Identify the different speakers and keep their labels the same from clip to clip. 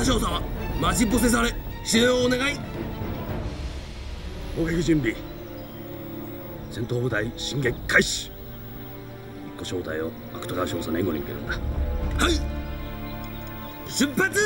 Speaker 1: 魔将様待ち伏せされをお願い。
Speaker 2: 攻撃準備。戦闘部隊進撃開始。一個を芥川少佐の援護にけるんだ。
Speaker 1: はい。出発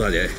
Speaker 3: 大
Speaker 1: 姐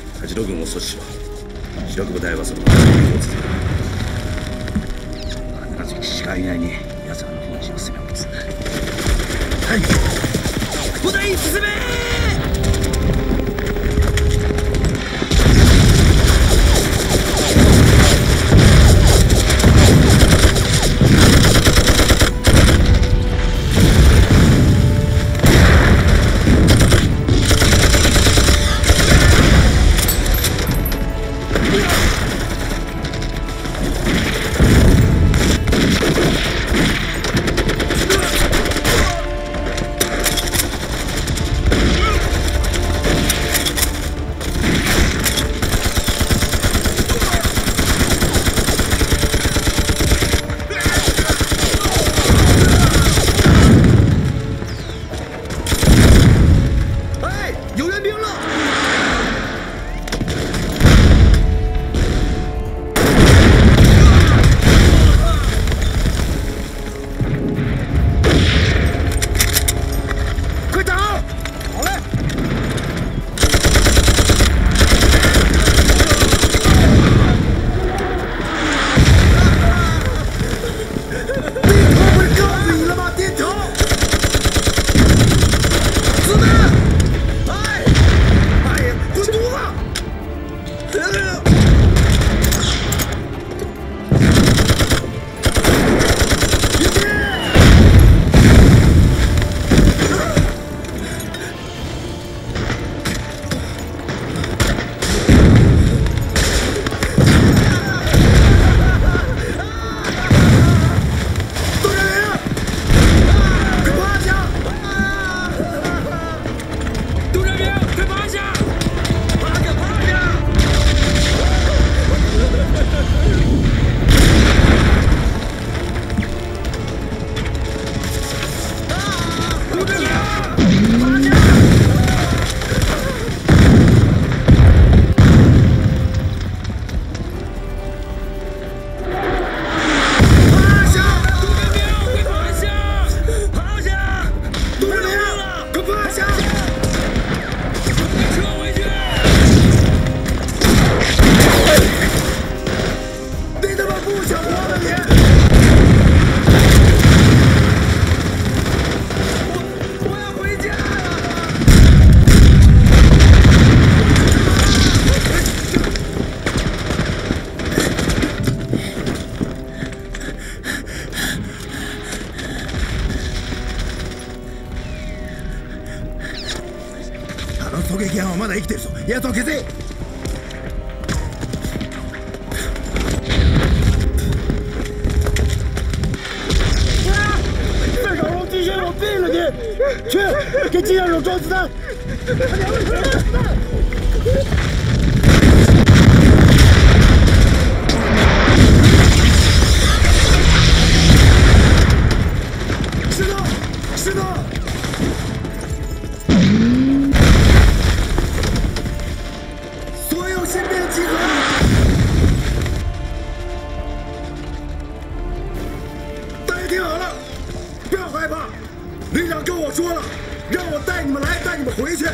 Speaker 1: 说了让我带你们来带你们回去。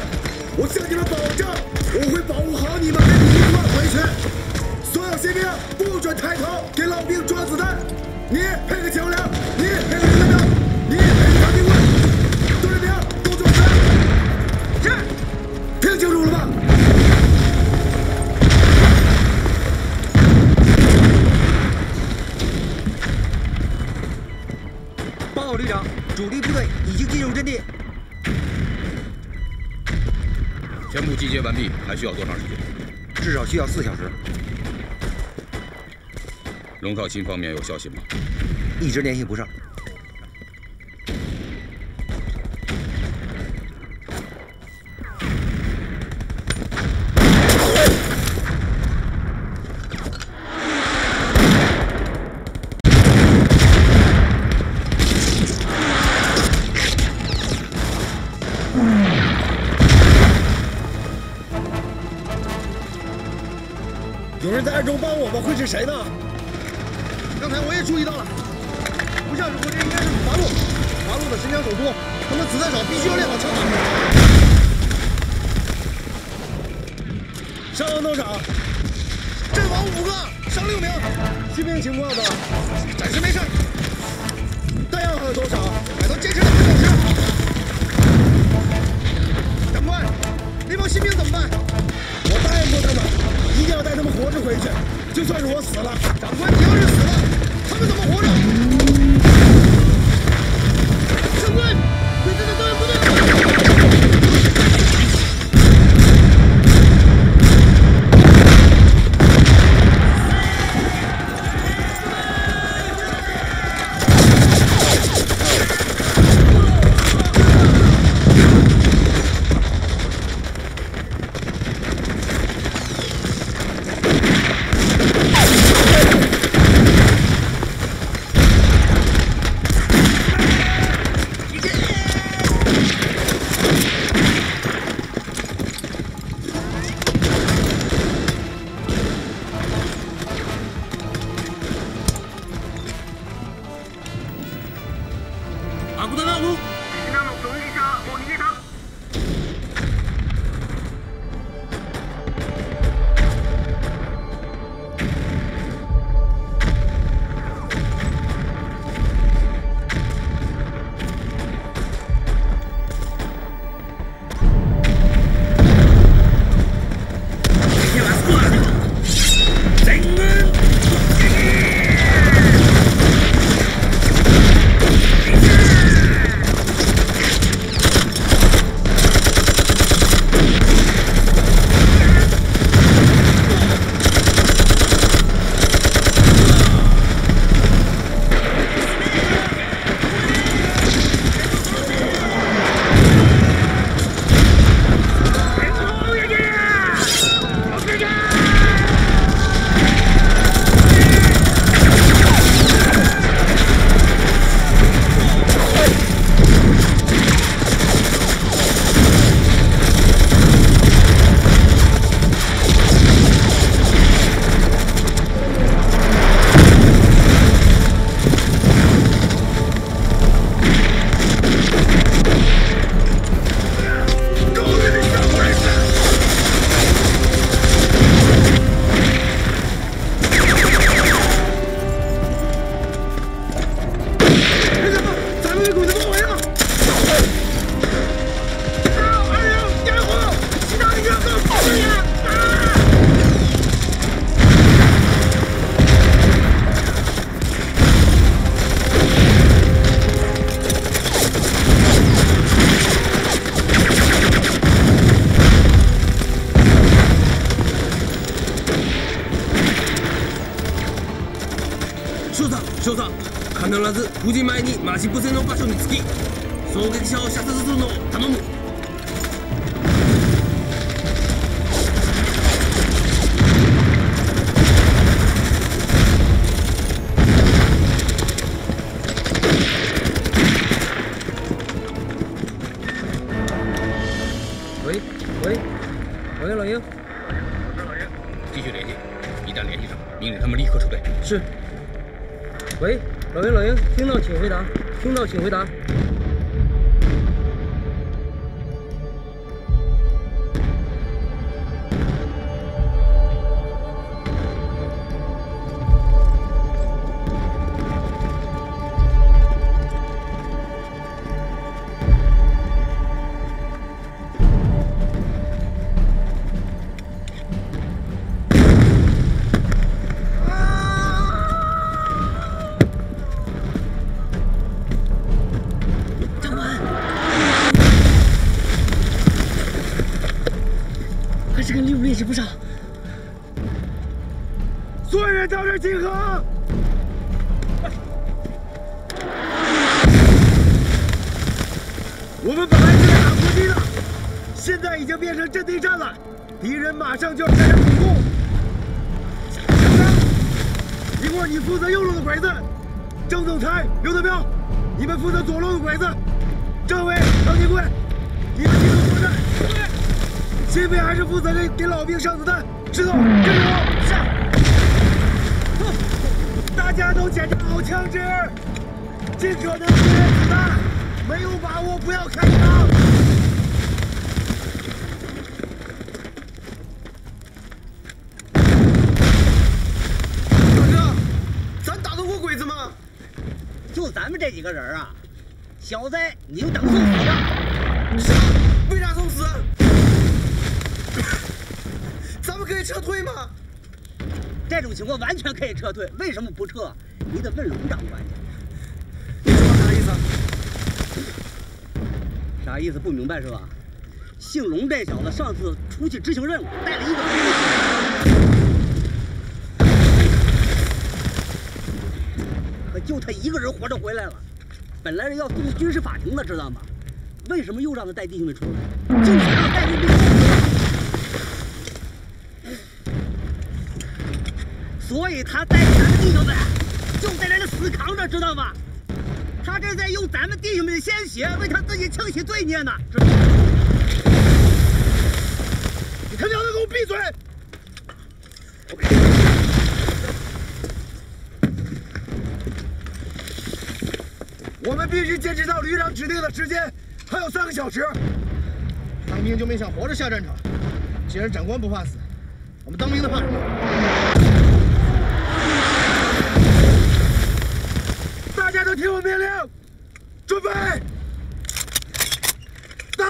Speaker 1: 我向你们保证我会保护好你们。跟你们一块回去。所有新兵不准抬头给老兵装子弹。你配个桥梁你配个车标你
Speaker 4: 集结完毕，还需要多长时间？
Speaker 5: 至少需要四小时。
Speaker 4: 龙少卿方面有消息吗？
Speaker 5: 一直联系不上。
Speaker 1: 谁呢？集合！我们本来是在打伏击的，现在已经变成阵地战了，敌人马上就要开始总攻。小张，一会儿你负责右路的鬼子，郑总裁、刘德彪，你们负责左路的鬼子，政委、张金贵，你们集中作战。新兵还是负责给给老兵上子弹，石头跟着我上。大家都检查好枪支，尽可能节约子弹，没有把握不要开枪。
Speaker 6: 大哥，咱打得过鬼子吗？
Speaker 7: 就咱们这几个人啊，小子，你就等送死吧。
Speaker 6: 是，为啥送死？咱们可以撤退吗？
Speaker 7: 这种情况完全可以撤退，为什么不撤？你得问龙长官去。
Speaker 6: 你说啥意思？
Speaker 7: 啥意思？不明白是吧？姓龙这小子上次出去执行任务，带了一个，可就他一个人活着回来了。本来是要送军事法庭的，知道吗？为什么又让他带弟兄们出来？就想让带弟兄。所以他带着咱们弟兄们就在这里死扛着，知道吗？他这在用咱们弟兄们的鲜血为他自己清洗罪孽呢，
Speaker 1: 你他娘的给我闭嘴！我们必须坚持到旅长指定的时间，还有三个小时。当兵就没想活着下战场。既然长官不怕死，我们当兵的怕什么？大家都听我命令，准备，打！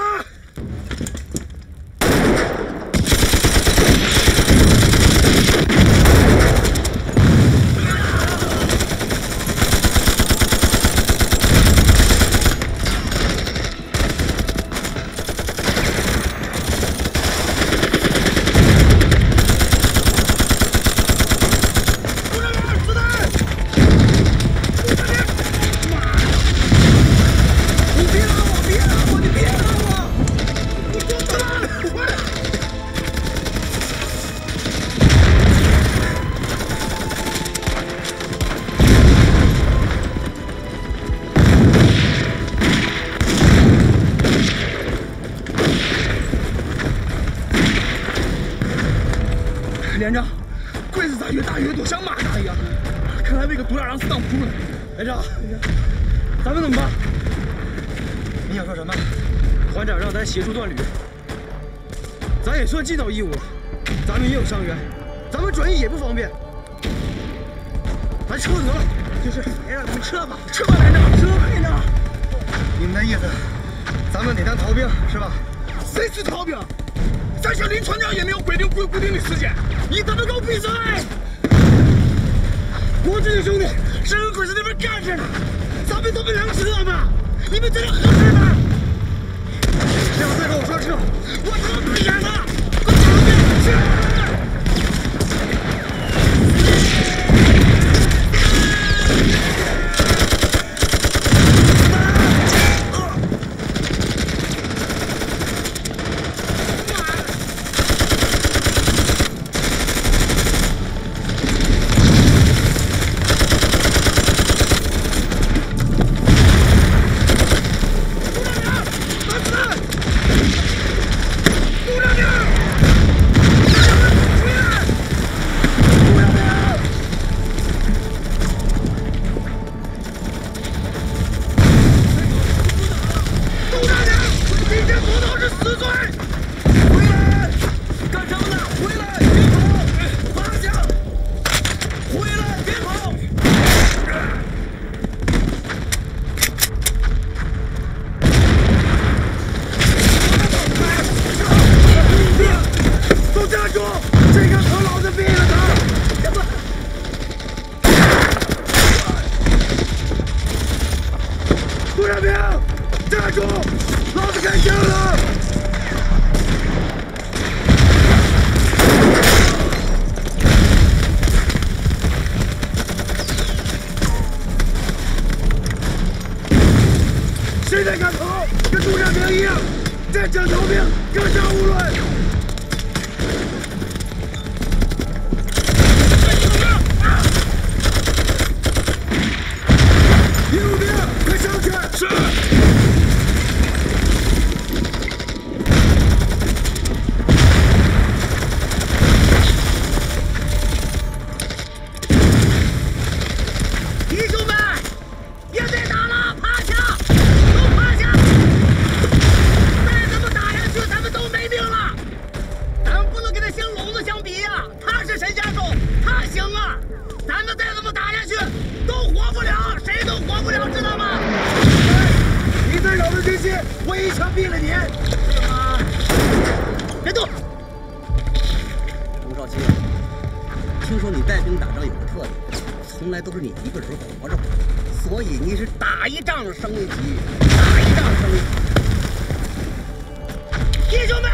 Speaker 1: 连长，鬼子咋越打越多，像蚂蚱一样？看来被个独眼狼是当铺了。连长，咱们怎么办？你想说什么？团长让咱协助断旅，咱也算尽到义务了。咱们也有伤员，咱们转移也不方便。咱撤得了，就是，
Speaker 7: 别让他们撤吧。
Speaker 1: 撤吧，连长，撤吧，连长。你们的意思，咱们得当逃兵是吧？谁是逃兵？咱小林船长也没有规定规规定的时间。你他妈给我闭嘴！我这些兄弟是跟鬼子那边干着呢，咱们他妈能撤吗？你们这样合适吗？要再跟我说撤，我他妈闭眼了！给我逃兵毙了你！
Speaker 8: 别动！
Speaker 7: 龙少卿，听说你带兵打仗有个特点，从来都是你一个人活着，所以你是打一仗升一级，打一仗升一级。
Speaker 8: 弟兄们，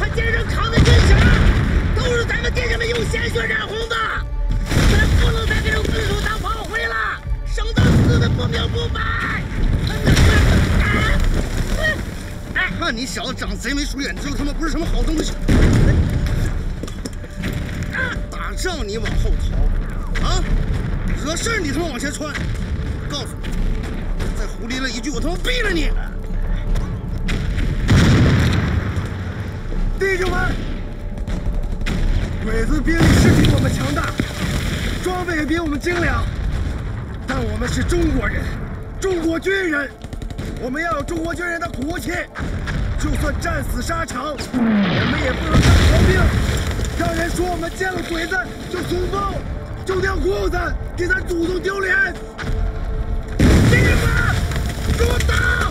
Speaker 8: 他肩上扛的军衔都是咱们弟兄们用鲜血染红的，咱不能再给人分手当炮灰了，省得死的不明不白。
Speaker 9: 看你小子长贼眉鼠眼，就他妈不是什么好东西。打仗你往后逃，啊，惹事你他妈往前窜。告诉你，再胡咧了一句，我他妈毙了你！
Speaker 1: 弟兄们，鬼子兵力是比我们强大，装备也比我们精良，但我们是中国人，中国军人，我们要有中国军人的骨气。战死沙场，我们也不能当逃兵，让人说我们见了鬼子就怂包，就尿裤子，给咱祖宗丢脸。弟兄们，给我打！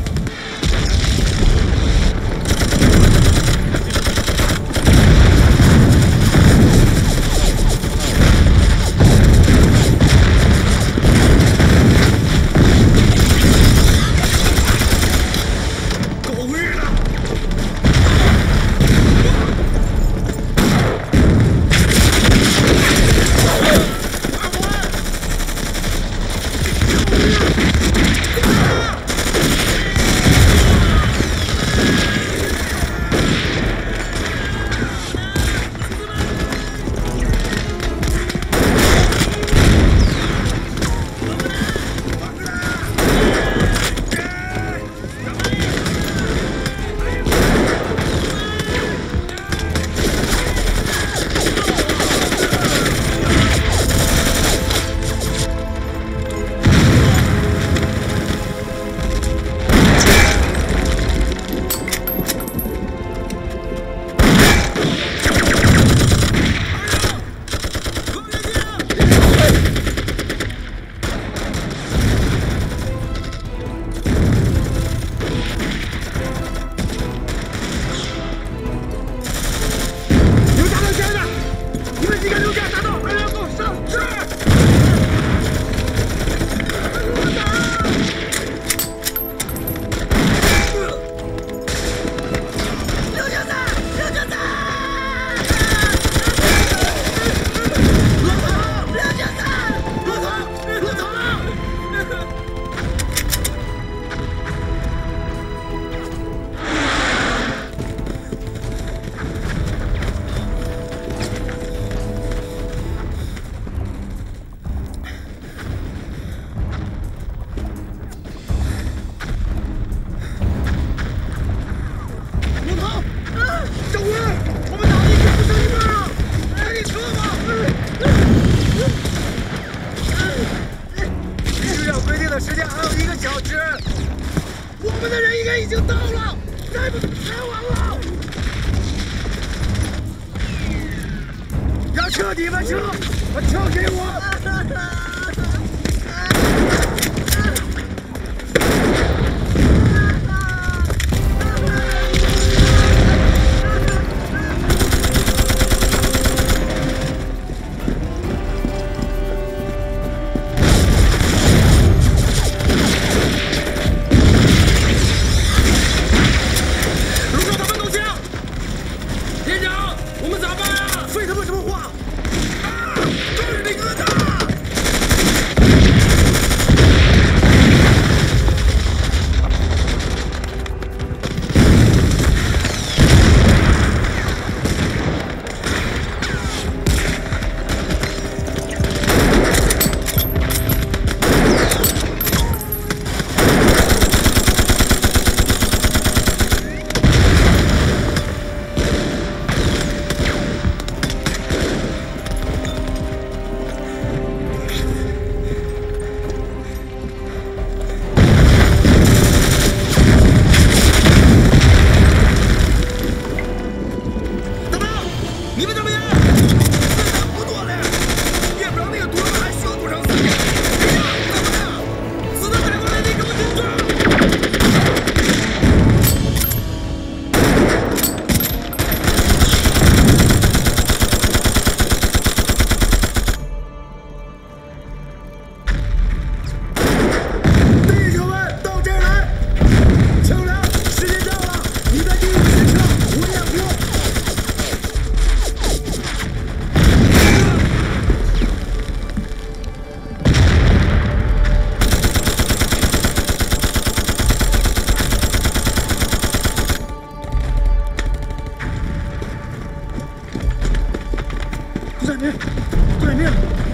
Speaker 1: here.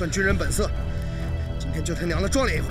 Speaker 1: 算军人本色，今天就他娘的撞脸一回。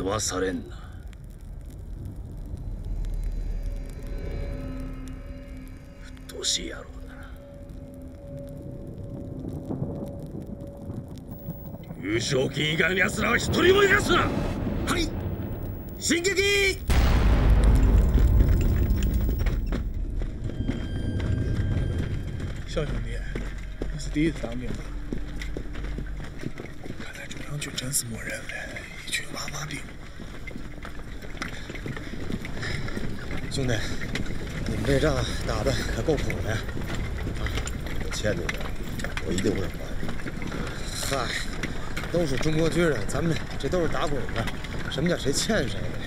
Speaker 3: 惑わされんな。うっとうしい野郎だな。優勝金以外の奴らは一人も逃がすな！
Speaker 10: 兄弟，你
Speaker 1: 们这仗打的可够苦的呀！啊，我欠你的，我一定会还。嗨，都是中国军人，咱们这都是打鬼子，什么叫谁欠谁
Speaker 3: 的？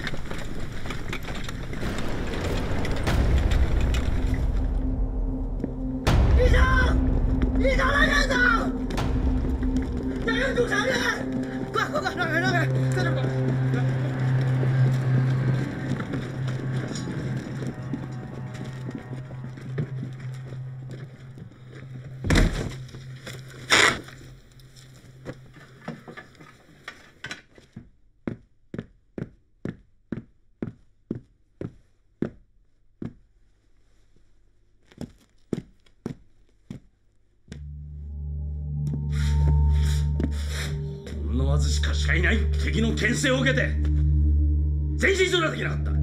Speaker 3: 牽制を受けて前進すらできなかった。弟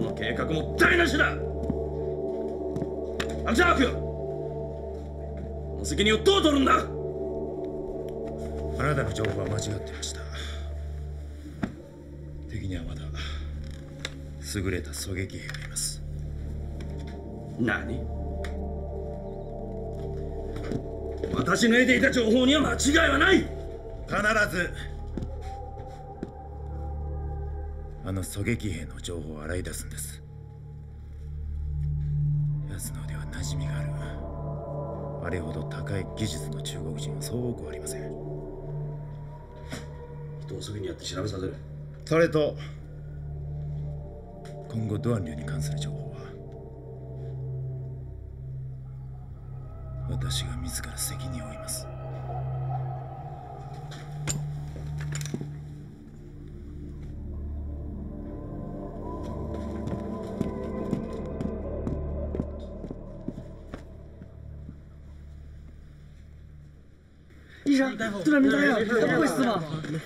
Speaker 3: の計画も台無しだ。アクシャークこの責任をどう取るんだ。
Speaker 10: あなたの情報は間違ってました。敵にはまだ優れた狙撃兵がいます。
Speaker 3: 何？私の得ていた情報には間違いはない
Speaker 10: 必ず。あの狙撃兵の情報を洗い出すんです。奴の腕は馴染みがあるあれほど高い技術の中国人はそう多くありません。
Speaker 3: 人をすぐにやって調べさせる。
Speaker 10: それと今後ドアン流に関する情報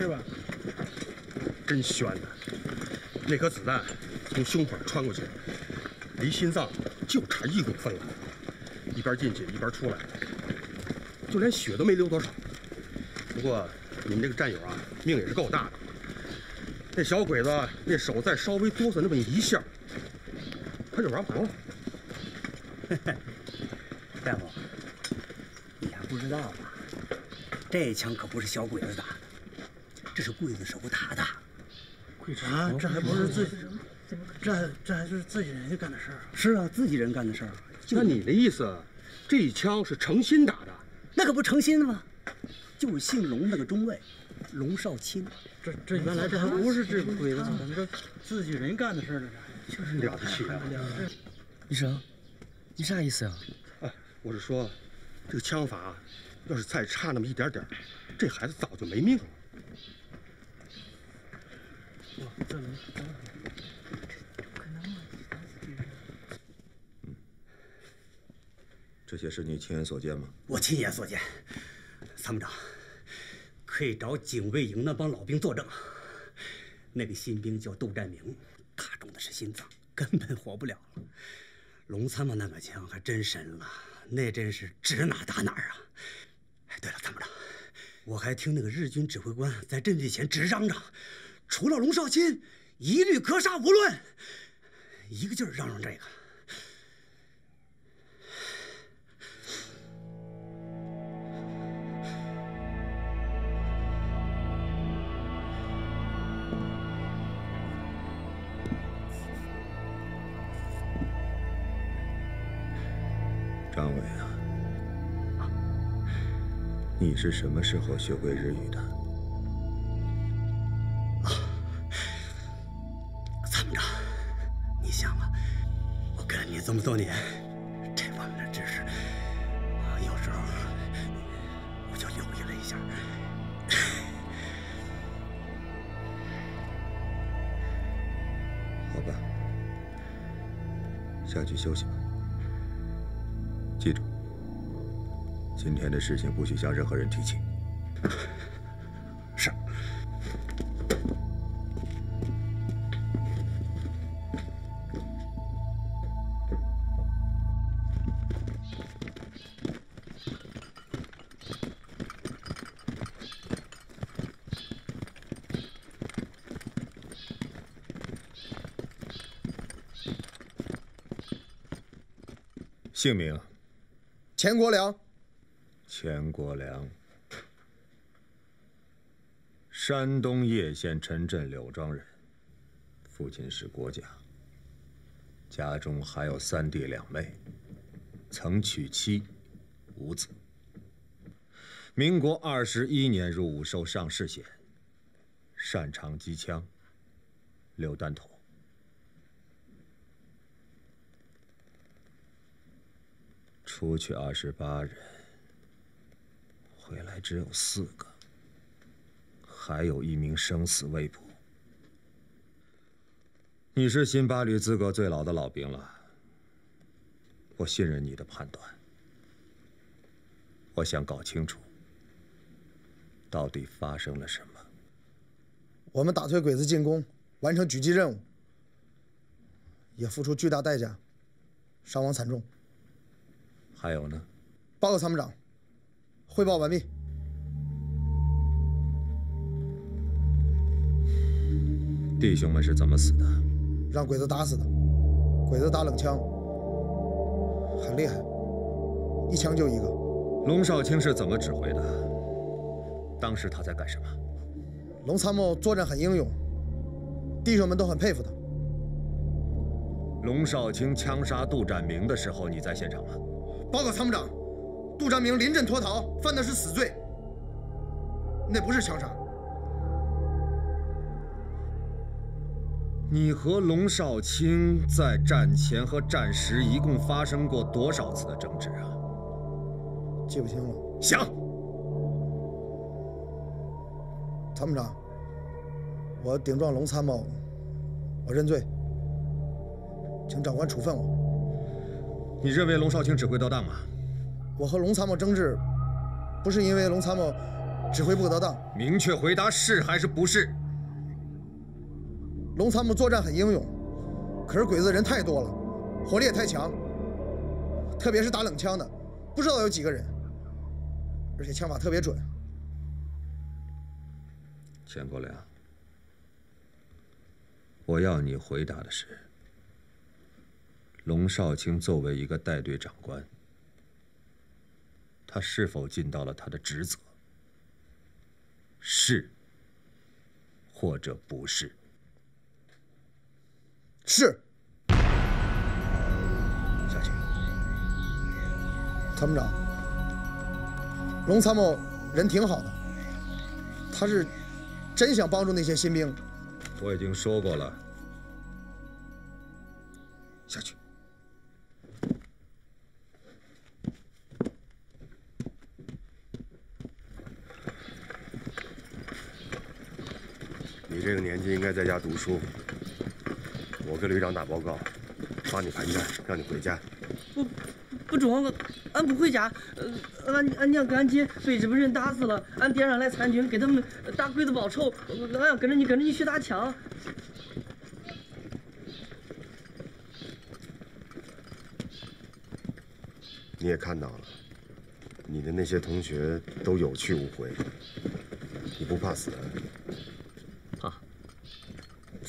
Speaker 8: 吧？
Speaker 9: 没事吧？真悬呐！那颗子弹从胸口穿过去，离心脏就差一公分了，一边进去一边出来，就连血都没流多少。不过你们这个战友啊，命也是够大的。那小鬼子那手再稍微哆嗦那么一下，他就玩完了。
Speaker 7: 大夫，你还不知道吧？这枪可不是小鬼子打的，这是刽子手打的。
Speaker 9: 啊，这还不是自己，这这还是自己人家干的事儿。
Speaker 7: 是啊，自己人干的事儿。
Speaker 9: 那你的意思，这一枪是诚心打的？
Speaker 7: 那可不诚心的吗？就是姓龙那个中尉，龙少卿。
Speaker 9: 这这原来这还不是这鬼子怎么这自己人干的事呢？这就是了不起啊！
Speaker 11: 医生，你啥意思呀、
Speaker 9: 哎，我是说，这个枪法要是再差那么一点点，这孩子早就没命了。
Speaker 12: 这些是你亲眼所见吗？
Speaker 7: 我亲眼所见，参谋长，可以找警卫营那帮老兵作证。那个新兵叫窦占明，打中的是心脏，根本活不了了。龙参谋那个枪还真神了，那真是指哪打哪啊！哎，对了，参谋长，我还听那个日军指挥官在阵地前直嚷嚷，除了龙少卿，一律格杀无论，一个劲儿嚷嚷这个。
Speaker 12: 张伟啊，你是什么时候学会日语的？
Speaker 7: 这么多年，这方面的知识，有时候我就留意了一下。好吧。
Speaker 12: 下去休息吧。记住。今天的事情不许向任何人提起。姓名：
Speaker 13: 钱国良。
Speaker 12: 钱国良，山东叶县陈镇柳庄人，父亲是国家，家中还有三弟两妹，曾娶妻，无子。民国二十一年入伍受上士衔，擅长机枪、榴弹筒。出去二十八人，回来只有四个，还有一名生死未卜。你是新八旅资格最老的老兵了，我信任你的判断。我想搞清楚，到底发生了什么。
Speaker 13: 我们打退鬼子进攻，完成狙击任务，也付出巨大代价，伤亡惨重。
Speaker 12: 还有呢？
Speaker 13: 报告参谋长，汇报完毕。
Speaker 12: 弟兄们是怎么死的？
Speaker 13: 让鬼子打死的。鬼子打冷枪，很厉害，一枪就一个。
Speaker 12: 龙少卿是怎么指挥的？当时他在干什么？
Speaker 13: 龙参谋作战很英勇，弟兄们都很佩服他。
Speaker 12: 龙少卿枪杀杜占明的时候，你在现场吗？
Speaker 13: 报告参谋长，杜占明临阵脱逃，犯的是死罪，那不是枪杀。
Speaker 12: 你和龙少卿在战前和战时一共发生过多少次的争执啊？
Speaker 13: 记不清了。
Speaker 12: 想。
Speaker 13: 参谋长，我顶撞龙参谋，我认罪，请长官处分我。
Speaker 12: 你认为龙少卿指挥得当吗？
Speaker 13: 我和龙参谋争执，不是因为龙参谋指挥不得当。
Speaker 12: 明确回答是还是不是？
Speaker 13: 龙参谋作战很英勇，可是鬼子人太多了，火力也太强，特别是打冷枪的，不知道有几个人，而且枪法特别准。
Speaker 12: 钱国良，我要你回答的是。龙少卿作为一个带队长官，他是否尽到了他的职责？是，或者不是？
Speaker 13: 是。
Speaker 12: 下去。
Speaker 13: 参谋长，龙参谋人挺好的，他是真想帮助那些新兵。
Speaker 12: 我已经说过了。下去。
Speaker 9: 这个年纪应该在家读书。我跟旅长打报告，发你盘缠，让你回家。
Speaker 11: 不，不中，俺不回家。呃，俺俺娘跟俺姐被日本人打死了，俺爹让来参军，给他们打鬼子报仇。俺要跟着你，跟着你学打枪。
Speaker 9: 你也看到了，你的那些同学都有去无回。你不怕死？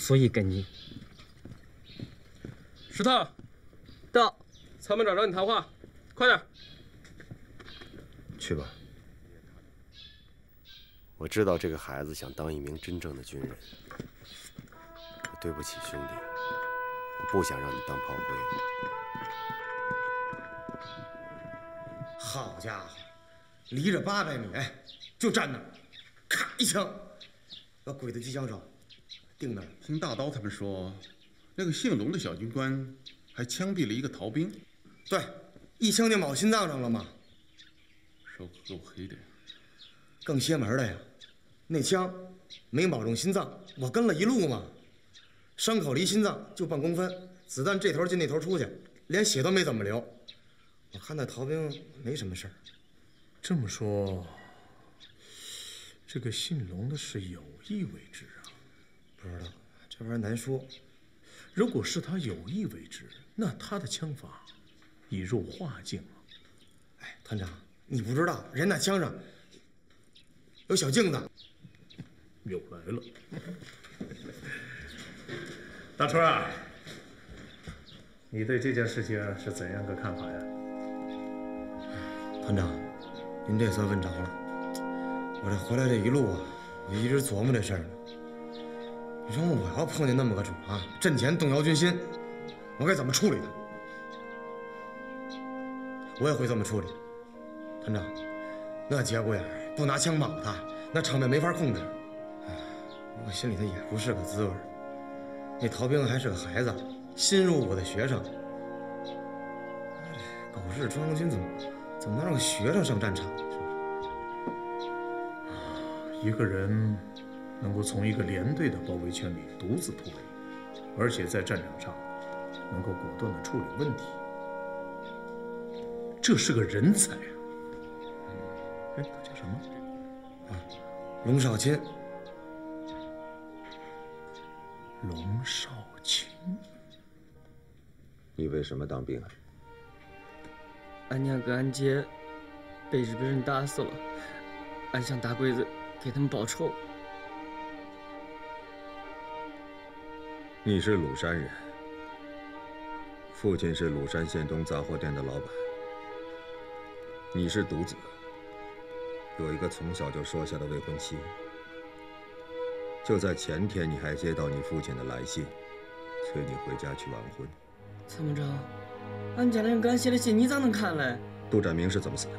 Speaker 11: 所以跟你，
Speaker 14: 石头，
Speaker 11: 到，
Speaker 14: 参谋长找你谈话，快点。
Speaker 9: 去吧。我知道这个孩子想当一名真正的军人。对不起，兄弟，我不想让你当炮灰。
Speaker 1: 好家伙，离着八百米，就站那儿，咔一枪，把鬼子机枪手。定的。
Speaker 15: 听大刀他们说，那个姓龙的小军官还枪毙了一个逃兵。
Speaker 1: 对，一枪就卯心脏上了嘛。
Speaker 15: 手可够黑的。
Speaker 1: 更邪门的呀，那枪没卯中心脏，我跟了一路嘛，伤口离心脏就半公分，子弹这头进那头出去，连血都没怎么流。我看那逃兵没什么事儿。
Speaker 10: 这么说，这个姓龙的是有意为之啊？
Speaker 1: 不知道，这玩意儿难说。
Speaker 10: 如果是他有意为之，那他的枪法已入化境了。
Speaker 1: 哎，团长，你不知道，人那枪上有小镜子。
Speaker 10: 又来了，大春啊，你对这件事情是怎样个看法呀？
Speaker 1: 团长，您这算问着了。我这回来这一路啊，我一直琢磨这事儿呢。你说我要碰见那么个主啊，阵前动摇军心，我该怎么处理他？我也会这么处理。团长，那节骨眼不拿枪绑他，那场面没法控制。我心里头也不是个滋味。那逃兵还是个孩子，新入伍的学生。狗日中央军怎么怎么能让个学生上战场？
Speaker 10: 一个人能够从一个连队的包围圈里独自突围，而且在战场上能够果断的处理问题，这是个人才啊！哎，他叫什么？
Speaker 1: 啊，龙少卿。
Speaker 10: 龙少卿，
Speaker 12: 你为什么当兵啊？
Speaker 11: 俺娘跟俺姐被日本人打死了，俺想打鬼子给他们报仇。
Speaker 12: 你是鲁山人，父亲是鲁山县东杂货店的老板，你是独子，有一个从小就说下的未婚妻。就在前天，你还接到你父亲的来信，催你回家去完婚。
Speaker 11: 参谋长，俺家里人给俺写的信，你咋能看嘞？
Speaker 12: 杜占明是怎么死的？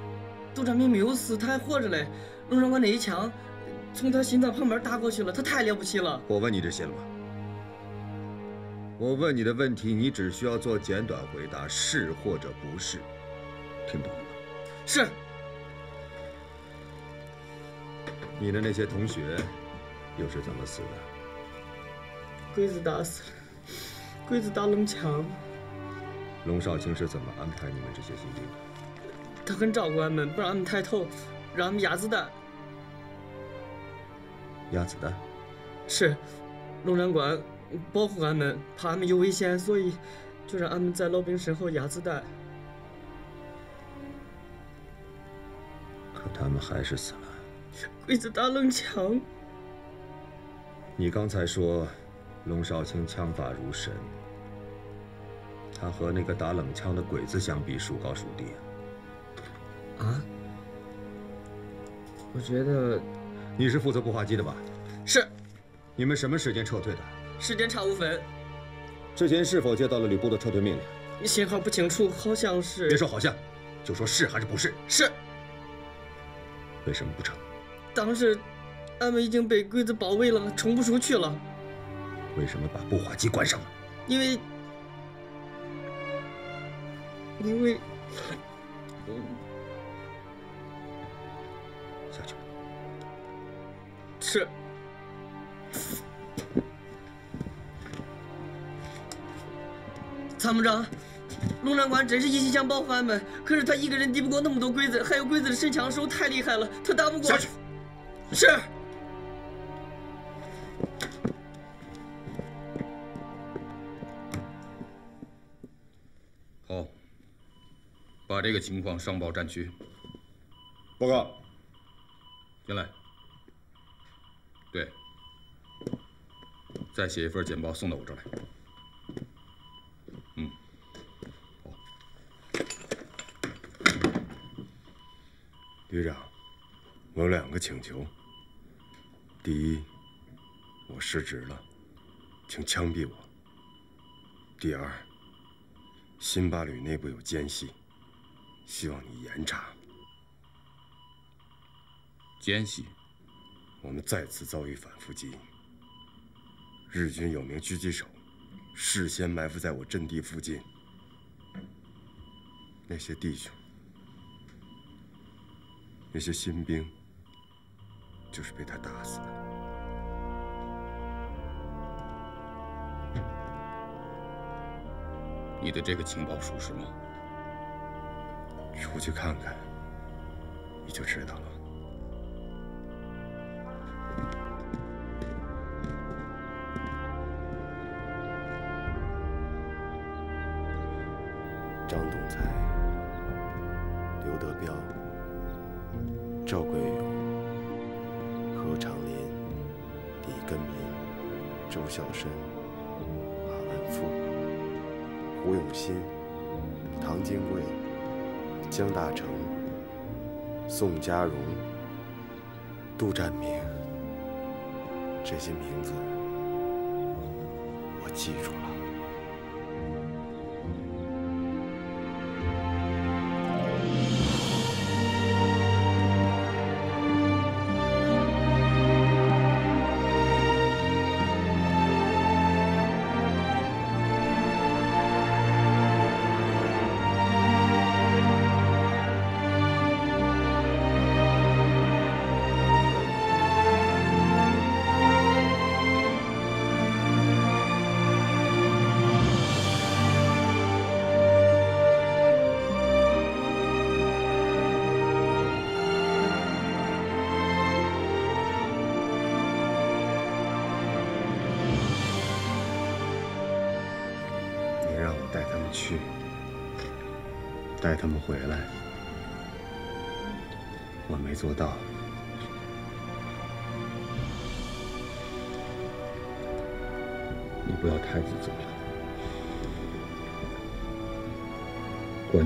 Speaker 11: 杜占明没有死，他还活着嘞。龙长官那一枪从他心脏旁边打过去了，他太了不起了。
Speaker 12: 我问你这些了吗？我问你的问题，你只需要做简短回答，是或者不是。听懂了吗？
Speaker 11: 是。
Speaker 12: 你的那些同学。又是怎么死的？
Speaker 11: 鬼子打死了，鬼子打龙强。
Speaker 12: 龙少卿是怎么安排你们这些新兵的？
Speaker 11: 他很照顾俺们，不让俺们抬头，让俺们压子弹。
Speaker 12: 压子弹？
Speaker 11: 是，龙长官保护俺们，怕俺们有危险，所以就让俺们在老兵身后压子弹。
Speaker 12: 可他们还是死了。
Speaker 11: 鬼子打冷枪。
Speaker 12: 你刚才说，龙少卿枪法如神，他和那个打冷枪的鬼子相比，孰高孰低
Speaker 11: 啊？啊？我觉得，
Speaker 12: 你是负责步话机的吧？
Speaker 11: 是。
Speaker 12: 你们什么时间撤退的？
Speaker 11: 时间差五分。
Speaker 12: 之前是否接到了吕布的撤退命
Speaker 11: 令？信号不清楚，好像是。
Speaker 12: 别说好像，就说是还是不是？
Speaker 11: 是。
Speaker 12: 为什么不成？
Speaker 11: 当时。俺们已经被鬼子包围了，冲不出去了。
Speaker 12: 为什么把步话机关上了？
Speaker 11: 因为，因为，
Speaker 12: 下去吧。
Speaker 11: 是。参谋长，龙长官真是一心想保护俺们，可是他一个人敌不过那么多鬼子，还有鬼子的神枪手太厉害了，他打不过。
Speaker 12: 下去。
Speaker 11: 是。
Speaker 4: 把这个情况上报战区。
Speaker 16: 报告。
Speaker 4: 进来。对。再写一份简报送到我这儿来。
Speaker 17: 旅长，我有两个请求。第一，我失职了，请枪毙我。第二，新八旅内部有奸细。希望你严查。
Speaker 4: 奸细，
Speaker 17: 我们再次遭遇反伏击。日军有名狙击手，事先埋伏在我阵地附近。那些弟兄，那些新兵，就是被他打死的。
Speaker 4: 你的这个情报属实吗？
Speaker 17: 出去看看，你就知道了。张东才、刘德彪、赵桂勇、何长林、李根民、周孝生、马万富、胡永新、唐金贵、江大成、宋家荣、杜占明，这些名字我记住了。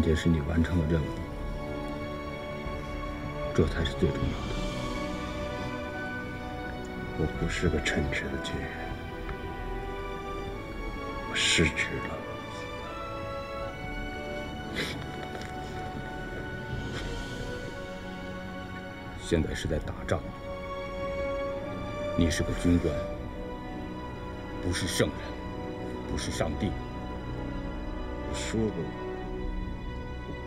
Speaker 17: 关键是你完成了任务，这才是最重要的。我不是个称职的军人，我失职了。
Speaker 4: 现在是在打仗，你是个军官，不是圣人，不是上帝。
Speaker 17: 我说过，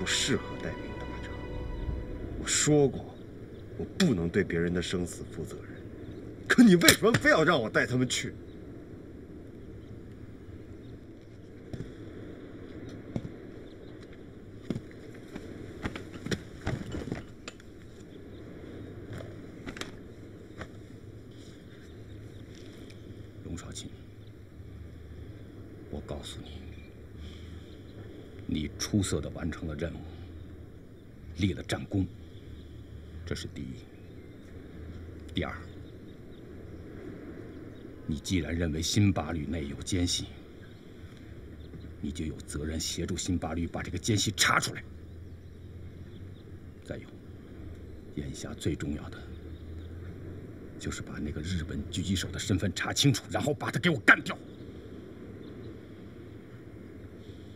Speaker 17: 适合带兵打仗。我说过，我不能对别人的生死负责任。可你为什么非要让我带他们去？
Speaker 4: 龙少卿，我告诉你，你出色的完成了任务，立了战功，这是第一。第二，你既然认为新八旅内有奸细，你就有责任协助新八旅把这个奸细查出来。再有，眼下最重要的就是把那个日本狙击手的身份查清楚，然后把他给我干掉。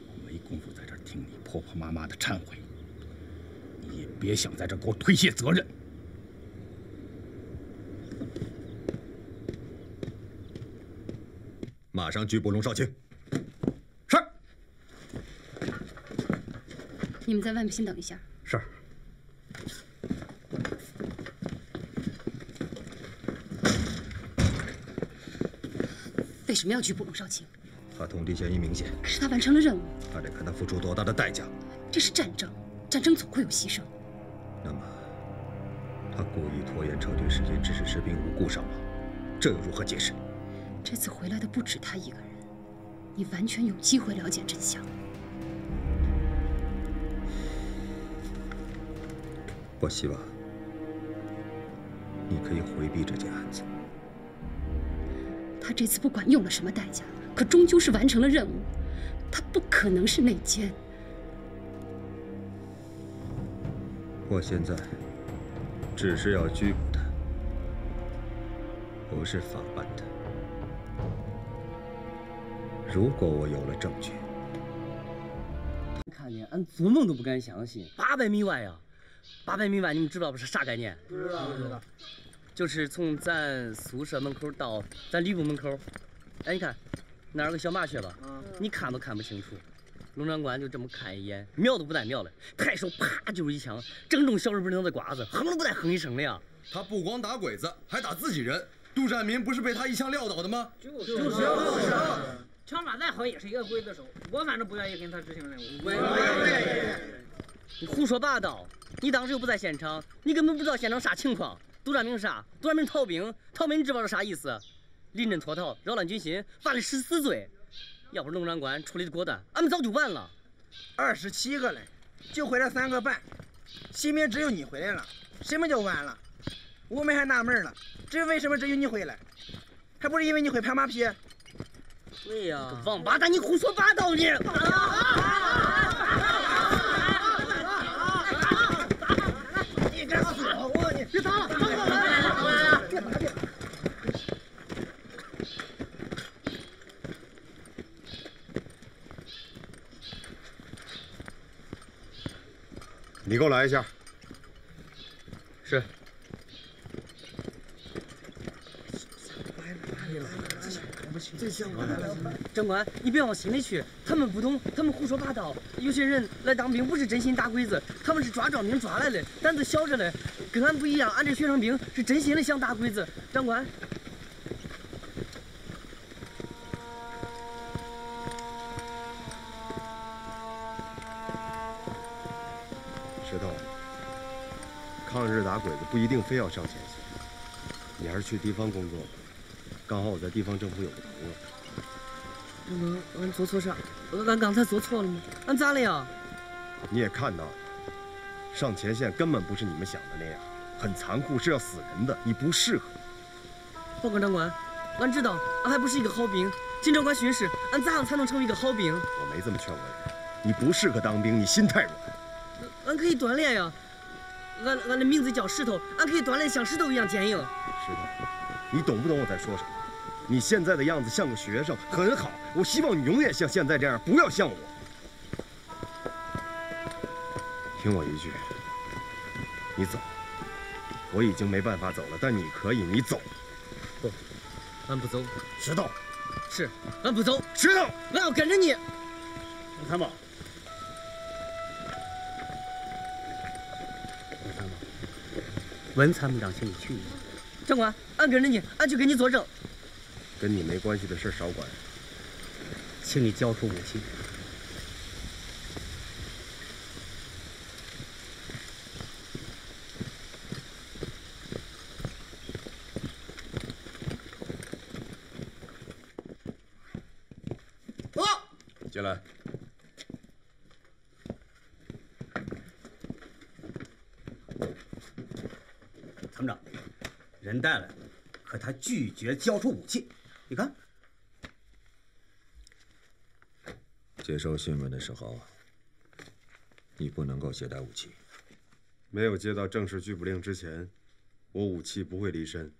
Speaker 4: 我没工夫在这儿听你婆婆妈妈的忏悔，你也别想在这给我推卸责任。
Speaker 12: 马上拘捕龙少卿。
Speaker 18: 是你们在外面先等一下。
Speaker 12: 是。
Speaker 18: 为什么要拘捕龙少卿？
Speaker 12: 他通敌嫌疑明显，
Speaker 18: 可是他完成了任务，
Speaker 12: 他得看他付出多大的代价。
Speaker 18: 这是战争，战争总会有牺牲。
Speaker 12: 那么，他故意拖延撤退时间，致使士兵无故伤亡，这又如何解释？
Speaker 18: 这次回来的不止他一个人，你完全有机会了解真相。
Speaker 12: 我希望你可以回避这件案子。
Speaker 18: 他这次不管用了什么代价，可终究是完成了任务，可能是内奸。
Speaker 12: 我现在只是要拘捕他，不是法办他。如果我有了证据，
Speaker 9: 看见俺做梦都不敢相信，八百米外呀！八百米外，你们知道不是啥概念？
Speaker 19: 不知道不知道。
Speaker 9: 就是从咱宿舍门口到咱旅部门口，哎，你看那儿有个小麻雀吧？
Speaker 19: 嗯。
Speaker 9: 你看都看不清楚。龙长官就这么看一眼，瞄都不带瞄的，抬手啪就是一枪，正中小日本兵的瓜子，哼都不带哼一声的呀。
Speaker 1: 他不光打鬼子，还打自己人。杜占民不是被他一枪撂倒的吗？
Speaker 19: 就是就是。
Speaker 20: 枪法再好也是一个刽子手，我反正不愿意跟他执行任务。
Speaker 11: 我也不愿意你胡说八道！你当时又不在现场，你根本不知道现场啥情况。杜占明啥？杜占明逃兵，逃兵你知不知道是啥意思？临阵脱逃，扰乱军心，犯了十四罪。要不是龙长官处理的果断，俺们早就完了。
Speaker 19: 二十七个嘞，就回来三个半，新兵只有你回来了，什么叫完了？我们还纳闷了，这为什么只有你回来？还不是因为你会拍马屁？
Speaker 11: 对呀，王八蛋，你胡说八道你！
Speaker 19: 你该死我你！别打了，别打了，别打别打！
Speaker 17: 你给我来一下。
Speaker 11: 是。长官，你别往心里去，他们不懂，他们胡说八道。有些人来当兵不是真心打鬼子，他们是抓壮丁抓来的，胆子小着嘞，跟俺不一样，俺这学生兵是真心的想打鬼子。长官。
Speaker 17: 打鬼子不一定非要上前线，你还是去地方工作吧。刚好我在地方政府有个朋友。
Speaker 11: 长官，俺做错啥？俺刚才做错了吗？俺咋了呀？
Speaker 17: 你也看到了，上前线根本不是你们想的那样，很残酷，是要死人的，你不适合。
Speaker 11: 报告长官，俺知道俺还不是一个好兵。金长官巡视，俺咋样才能成为一个好兵？
Speaker 17: 我没这么劝过你，你不适合当兵，你心太软。
Speaker 11: 俺可以锻炼呀，俺俺的名字叫石头，俺可以锻炼像石头一样坚硬。
Speaker 17: 石头，你懂不懂我在说什么？你现在的样子像个学生，很好。我希望你永远像现在这样，不要像我。听我一句，你走。我已经没办法走了，但你可以，你走。
Speaker 11: 不，俺不走。
Speaker 17: 石头，
Speaker 11: 是，俺不走。
Speaker 17: 石头，
Speaker 11: 俺要跟着你。
Speaker 7: 王参谋，王参谋，文参谋长请你去一趟。
Speaker 11: 长官，俺跟着你，俺去给你作证。
Speaker 17: 跟你没关系的事少管。
Speaker 7: 请你交出武器。
Speaker 19: 走。
Speaker 17: 进来。
Speaker 7: 参谋长，人带来了，可他拒绝交出武器。你看，
Speaker 12: 接受讯问的时候，你不能够携带武器。
Speaker 17: 没有接到正式拘捕令之前，我武器不会离身，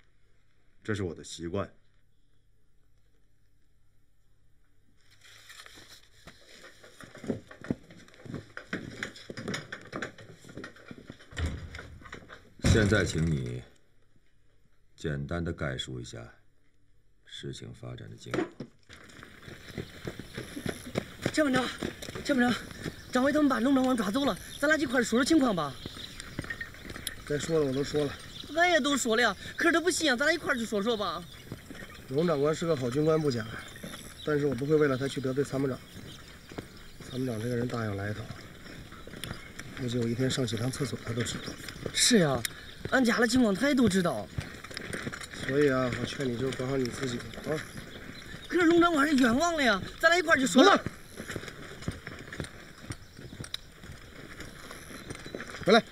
Speaker 17: 这是我的习惯。
Speaker 12: 现在，请你简单的概述一下事情发展的经过。
Speaker 11: 前班长，前班长，张伟他们把龙长官抓走了，咱俩一块说说情况吧。
Speaker 21: 该说的我都说了，
Speaker 11: 俺也都说了呀，可是他不信啊，咱俩一块去说说吧。
Speaker 21: 龙长官是个好军官不假，但是我不会为了他去得罪参谋长。参谋长这个人大有来头，估计我一天上几趟厕所他都知道。
Speaker 11: 是呀，俺家的情况他也都知道。
Speaker 21: 所以啊，我劝你就管好你自己啊。
Speaker 11: 可是龙长官是冤枉了呀，咱俩一块去说。
Speaker 21: 回来。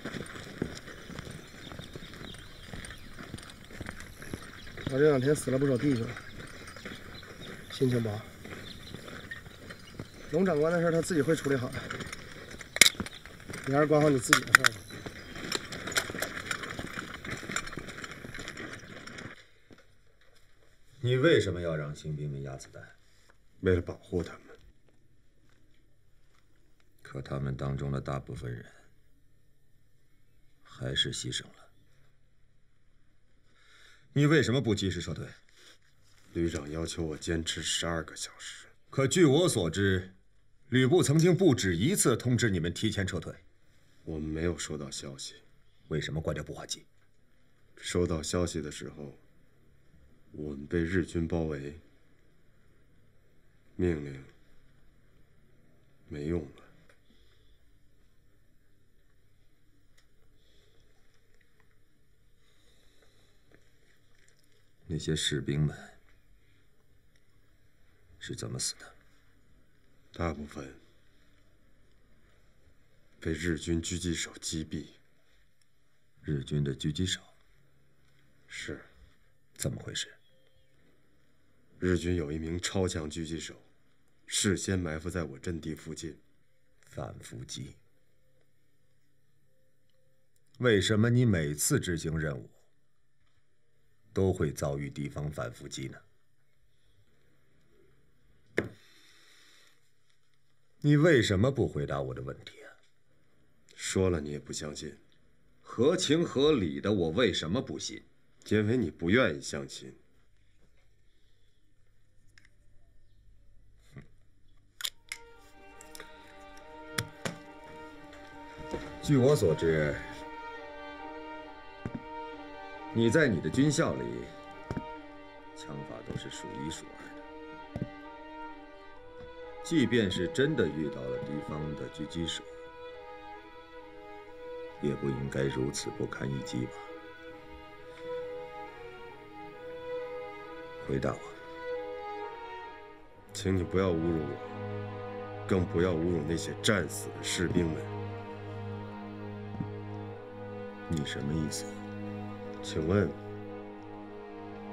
Speaker 21: 我这两天死了不少弟兄，心情不好。龙长官的事他自己会处理好的，你还是管好你自己的事吧。
Speaker 12: 你为什么要让新兵们压子弹？
Speaker 17: 为了保护他们。
Speaker 12: 可他们当中的大部分人还是牺牲了。你为什么不及时撤退？
Speaker 17: 旅长要求我坚持十二个小时。
Speaker 12: 可据我所知，吕布曾经不止一次通知你们提前撤退。
Speaker 17: 我们没有收到消息。
Speaker 12: 为什么关掉步话机？
Speaker 17: 收到消息的时候，我们被日军包围。命令没用了。
Speaker 12: 那些士兵们是怎么死的？
Speaker 17: 大部分被日军狙击手击毙。
Speaker 12: 日军的狙击手
Speaker 17: 是，
Speaker 12: 怎么回事？
Speaker 17: 日军有一名超强狙击手，事先埋伏在我阵地附近。
Speaker 12: 反伏击。为什么你每次执行任务都会遭遇敌方反伏击呢？你为什么不回答我的问题啊？
Speaker 17: 说了你也不相信。
Speaker 12: 合情合理的，我为什么不信？
Speaker 17: 因为你不愿意相信。
Speaker 12: 据我所知，你在你的军校里枪法都是数一数二的。即便是真的。遇到了敌方的。狙击手，也不应该如此不堪一击吧？回答我。
Speaker 17: 请你不要侮辱我，更不要侮辱那些战死的士兵们。
Speaker 12: 你什么意思？
Speaker 17: 请问，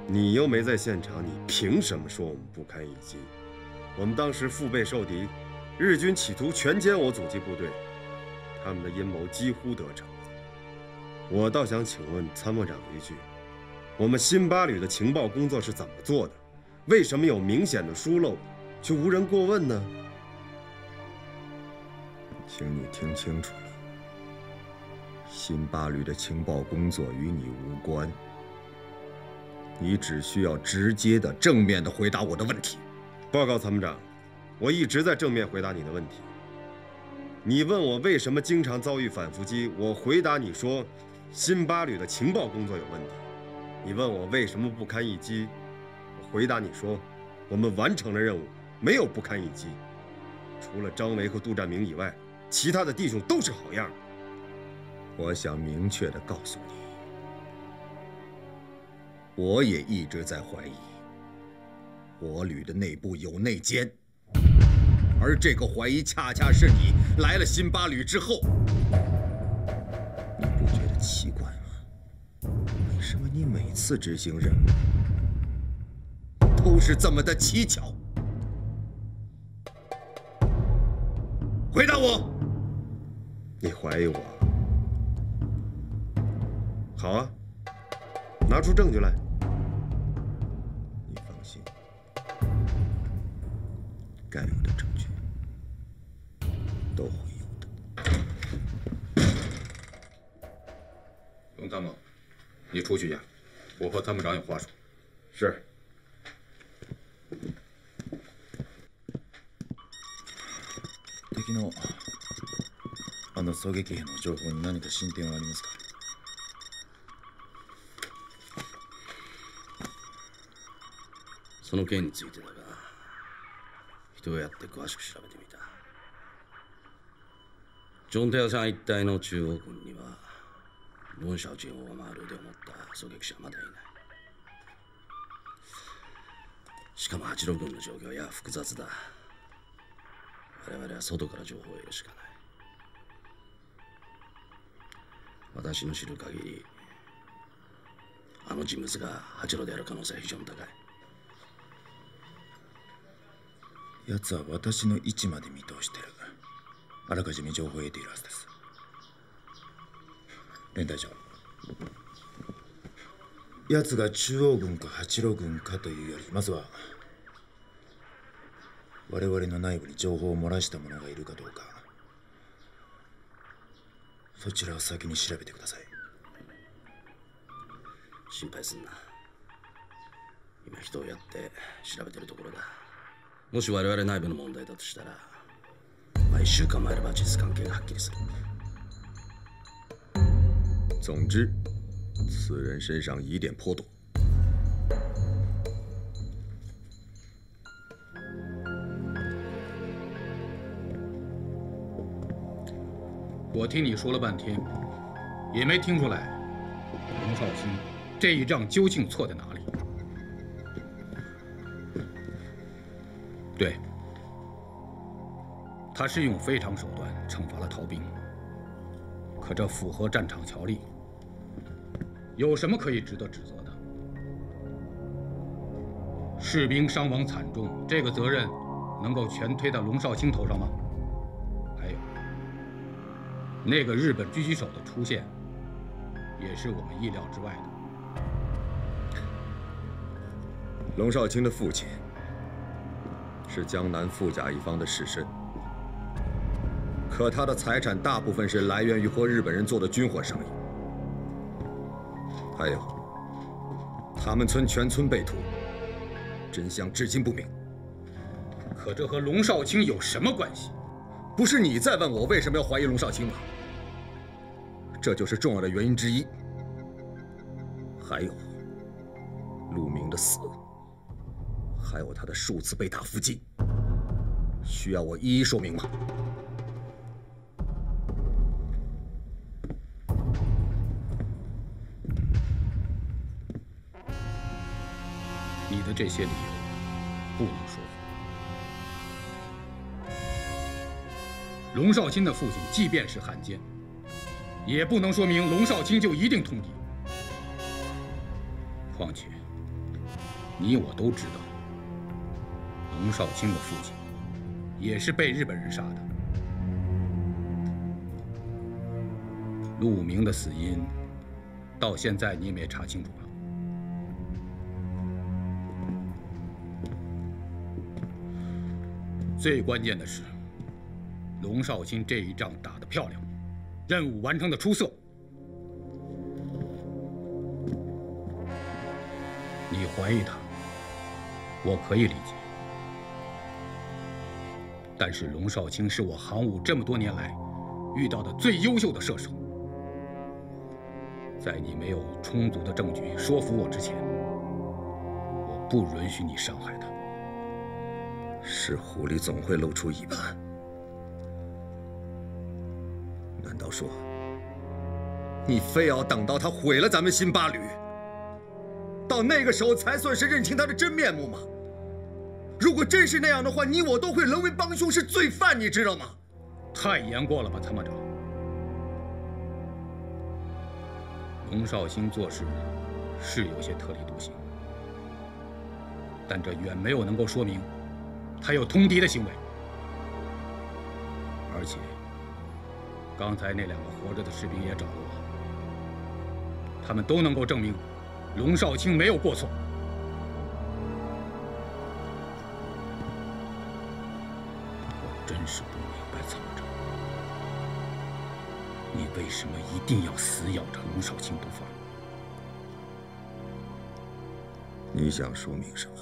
Speaker 17: 你又没在现场，你凭什么说我们不堪一击？我们当时腹背受敌，日军企图全歼我阻击部队，他们的阴谋几乎得逞。我倒想请问参谋长一句：我们新八旅的情报工作是怎么做的？为什么有明显的疏漏，却无人过问呢？
Speaker 12: 请你听清楚，新八旅的情报工作与你无关，你只需要直接的、正面的回答我的问题。
Speaker 17: 报告参谋长，我一直在正面回答你的问题。你问我为什么经常遭遇反伏击，我回答你说，新八旅的情报工作有问题。你问我为什么不堪一击，我回答你说，我们完成了任务，没有不堪一击。除了张维和杜占明以外，其他的弟兄都是好样的。
Speaker 12: 我想明确的告诉你，我也一直在怀疑。我旅的内部有内奸，而这个怀疑恰恰是你来了新八旅之后。你不觉得奇怪吗？为什么你每次执行任务都是这么的蹊跷？回答我！
Speaker 17: 你怀疑我？好啊，拿出证据来。
Speaker 12: 该有的证据都会有的。
Speaker 4: 龙参谋，你出去一下，我和参谋长有话说。
Speaker 17: 是。
Speaker 10: 敵のあの狙撃兵の情報に何か進展はありますか
Speaker 3: その件についてだが人をやって詳しく調べてみた。ジョンテアさん一帯の中央軍にはロンシャオチンを上回る腕を持った狙撃手はまだいない。しかも八郎軍の状況や複雑だ。我々は外から情報を得るしかない。私の知る限りあの人物が八郎である可能性は非常に高い。
Speaker 10: 奴は私の位置まで見通してる。あらかじめ情報を得ているはずです。連隊長。奴が中央軍か八路軍かというよりまずは我々の内部に情報を漏らした者がいるかどうか。そちらを先に調べてください。
Speaker 3: 心配すんな。今人をやって調べてるところだ。もし我々内部の問題だとしたら、毎週間マルバチス関係がはっきりする。
Speaker 12: 总之，此人身上疑点颇多。
Speaker 4: 我听你说了半天，也没听出来，龙少卿这一仗究竟错在哪里？对，他是用非常手段惩罚了逃兵，可这符合战场条例，有什么可以值得指责的？士兵伤亡惨重，这个责任能够全推到龙少卿头上吗？还有，那个日本狙击手的出现，也是我们意料之外的。
Speaker 12: 龙少卿的父亲是江南富甲一方的士绅，可他的财产大部分是来源于和日本人做的军火生意。还有，他们村全村被屠，真相至今不明。
Speaker 4: 可这和龙少卿有什么关系？
Speaker 12: 不是你在问我为什么要怀疑龙少卿吗？这就是重要的原因之一。还有，陆明的死，还有他的数次被打伏击，需要我一一说明吗？
Speaker 4: 你的这些理由不能说。龙少卿的父亲即便是汉奸，也不能说明龙少卿就一定通敌。况且，你我都知道，龙少卿的父亲也是被日本人杀的。陆明的死因，到现在你也没查清楚了。最关键的是，龙少卿这一仗打得漂亮，任务完成的出色。你怀疑他，我可以理解。但是龙少卿是我行伍这么多年来遇到的最优秀的射手，在你没有充足的证据说服我之前，我不允许你伤害他。
Speaker 12: 是狐狸总会露出尾巴。难道说，你非要等到他毁了咱们新八旅，到那个时候才算是认清他的真面目吗？如果真是那样的话，你我都会沦为帮凶，是罪犯，你知道吗？
Speaker 4: 太严过了吧，参谋长。龙少卿做事是有些特立独行，但这远没有能够说明。他有通敌的行为，而且刚才那两个活着的士兵也找了我，他们都能够证明龙少卿没有过错。真是不明白，参谋长，你为什么一定要死咬着卢少卿不放？
Speaker 12: 你想说明什么？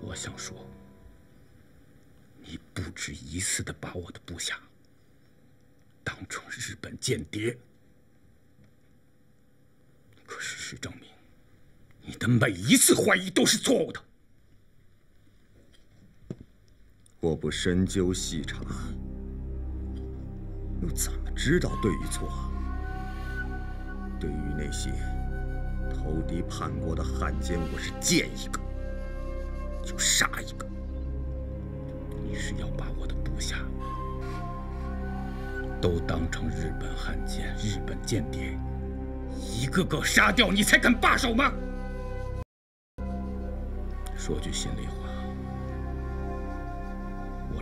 Speaker 4: 我想说，你不止一次的把我的部下当成日本间谍，可事实证明，你的每一次怀疑都是错误的。
Speaker 12: 我不深究细查，又怎么知道对与错？对于那些投敌叛国的汉奸，我是见一个。就杀一个！
Speaker 4: 你是要把我的部下都当成日本汉奸、日本间谍，一个个杀掉，你才肯罢手吗？说句心里话，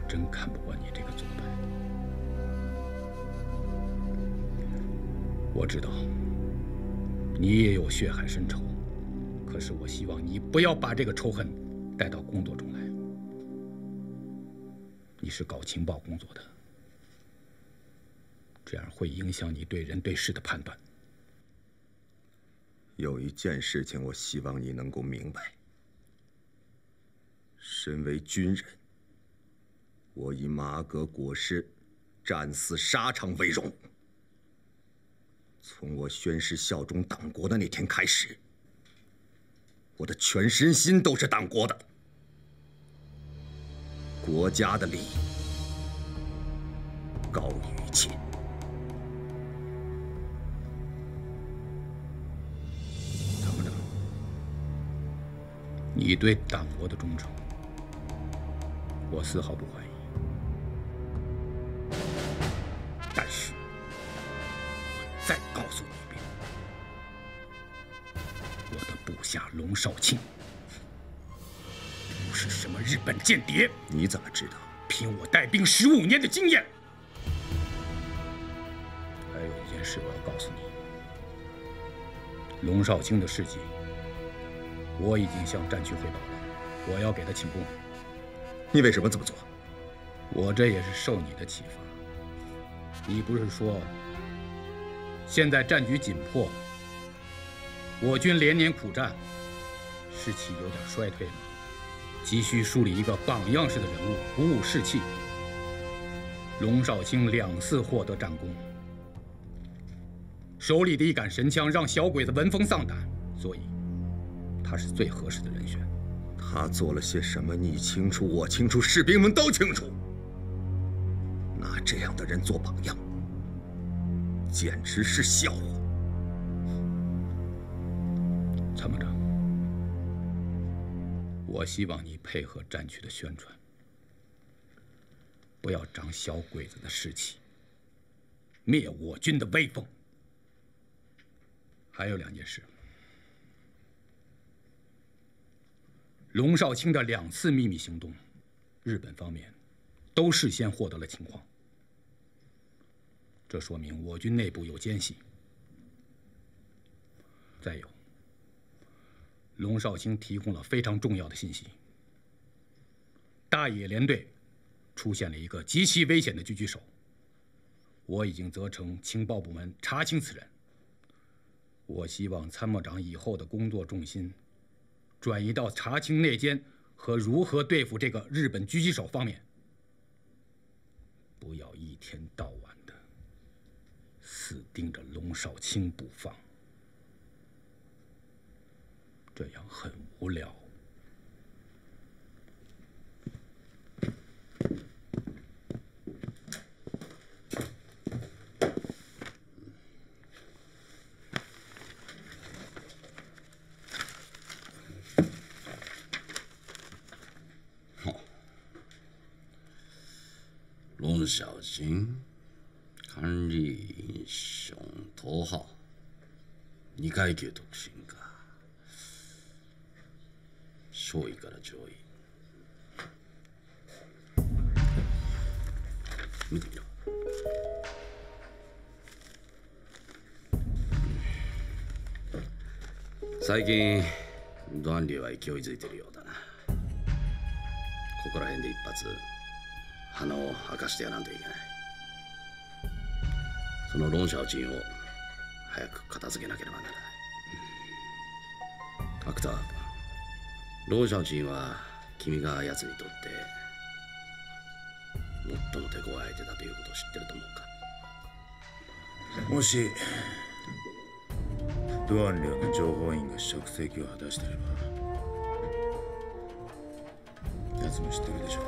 Speaker 4: 真看不惯你这个做派。我知道你也有血海深仇，可是我希望你不要把这个仇恨。带到工作中来。你是搞情报工作的，这样会影响你对人对事的判断。
Speaker 12: 有一件事情，我希望你能够明白：身为军人，我以马革裹尸，战死沙场为荣。从我宣誓效忠党国的那天开始，我的全身心都是党国的，国家的利益高于一切。
Speaker 4: 等等，你对党国的忠诚，我丝毫不怀疑。少卿不是什么日本间谍。
Speaker 12: 你怎么知道？
Speaker 4: 凭我带兵十五年的经验。还有一件事我要告诉你：龙少卿的事迹，我已经向战区汇报了，我要给他请功。
Speaker 12: 你为什么这么做？
Speaker 4: 我这也是受你的启发。你不是说现在战局紧迫，我军连年苦战，士气有点衰退吗？急需树立一个榜样式的人物，鼓舞士气。龙少卿两次获得战功，手里的一杆神枪让小鬼子闻风丧胆，所以他是最合适的人选。
Speaker 12: 他做了些什么？你清楚，我清楚，士兵们都清楚。拿这样的人做榜样，简直是笑话。
Speaker 4: 我希望你配合战区的宣传，不要长小鬼子的士气，灭我军的威风。还有两件事。龙少卿的两次秘密行动，日本方面都事先获得了情况，这说明我军内部有奸细。再有，龙少卿提供了非常重要的信息：大野联队出现了一个极其危险的狙击手。我已经责成情报部门查清此人。我希望参谋长以后的工作重心。转移到查清内奸和如何对付这个日本狙击手方面，不要一天到晚的死盯着龙少卿不放，这样很无聊。
Speaker 3: 龙小琴、管理英雄、头号、二階級特進か少尉から上尉見てみろ。最近ドアンリーは勢いづいてるようだな。ここら辺で一発鼻を明かしてやらんといけない。その論者を陣を早く片付けなければならない。アクター論者陣は君が奴にとって最も手強い相手だということを知ってると思うか？
Speaker 10: もしドアン領の情報員が職責を果たしてれば奴も知ってるでしょう。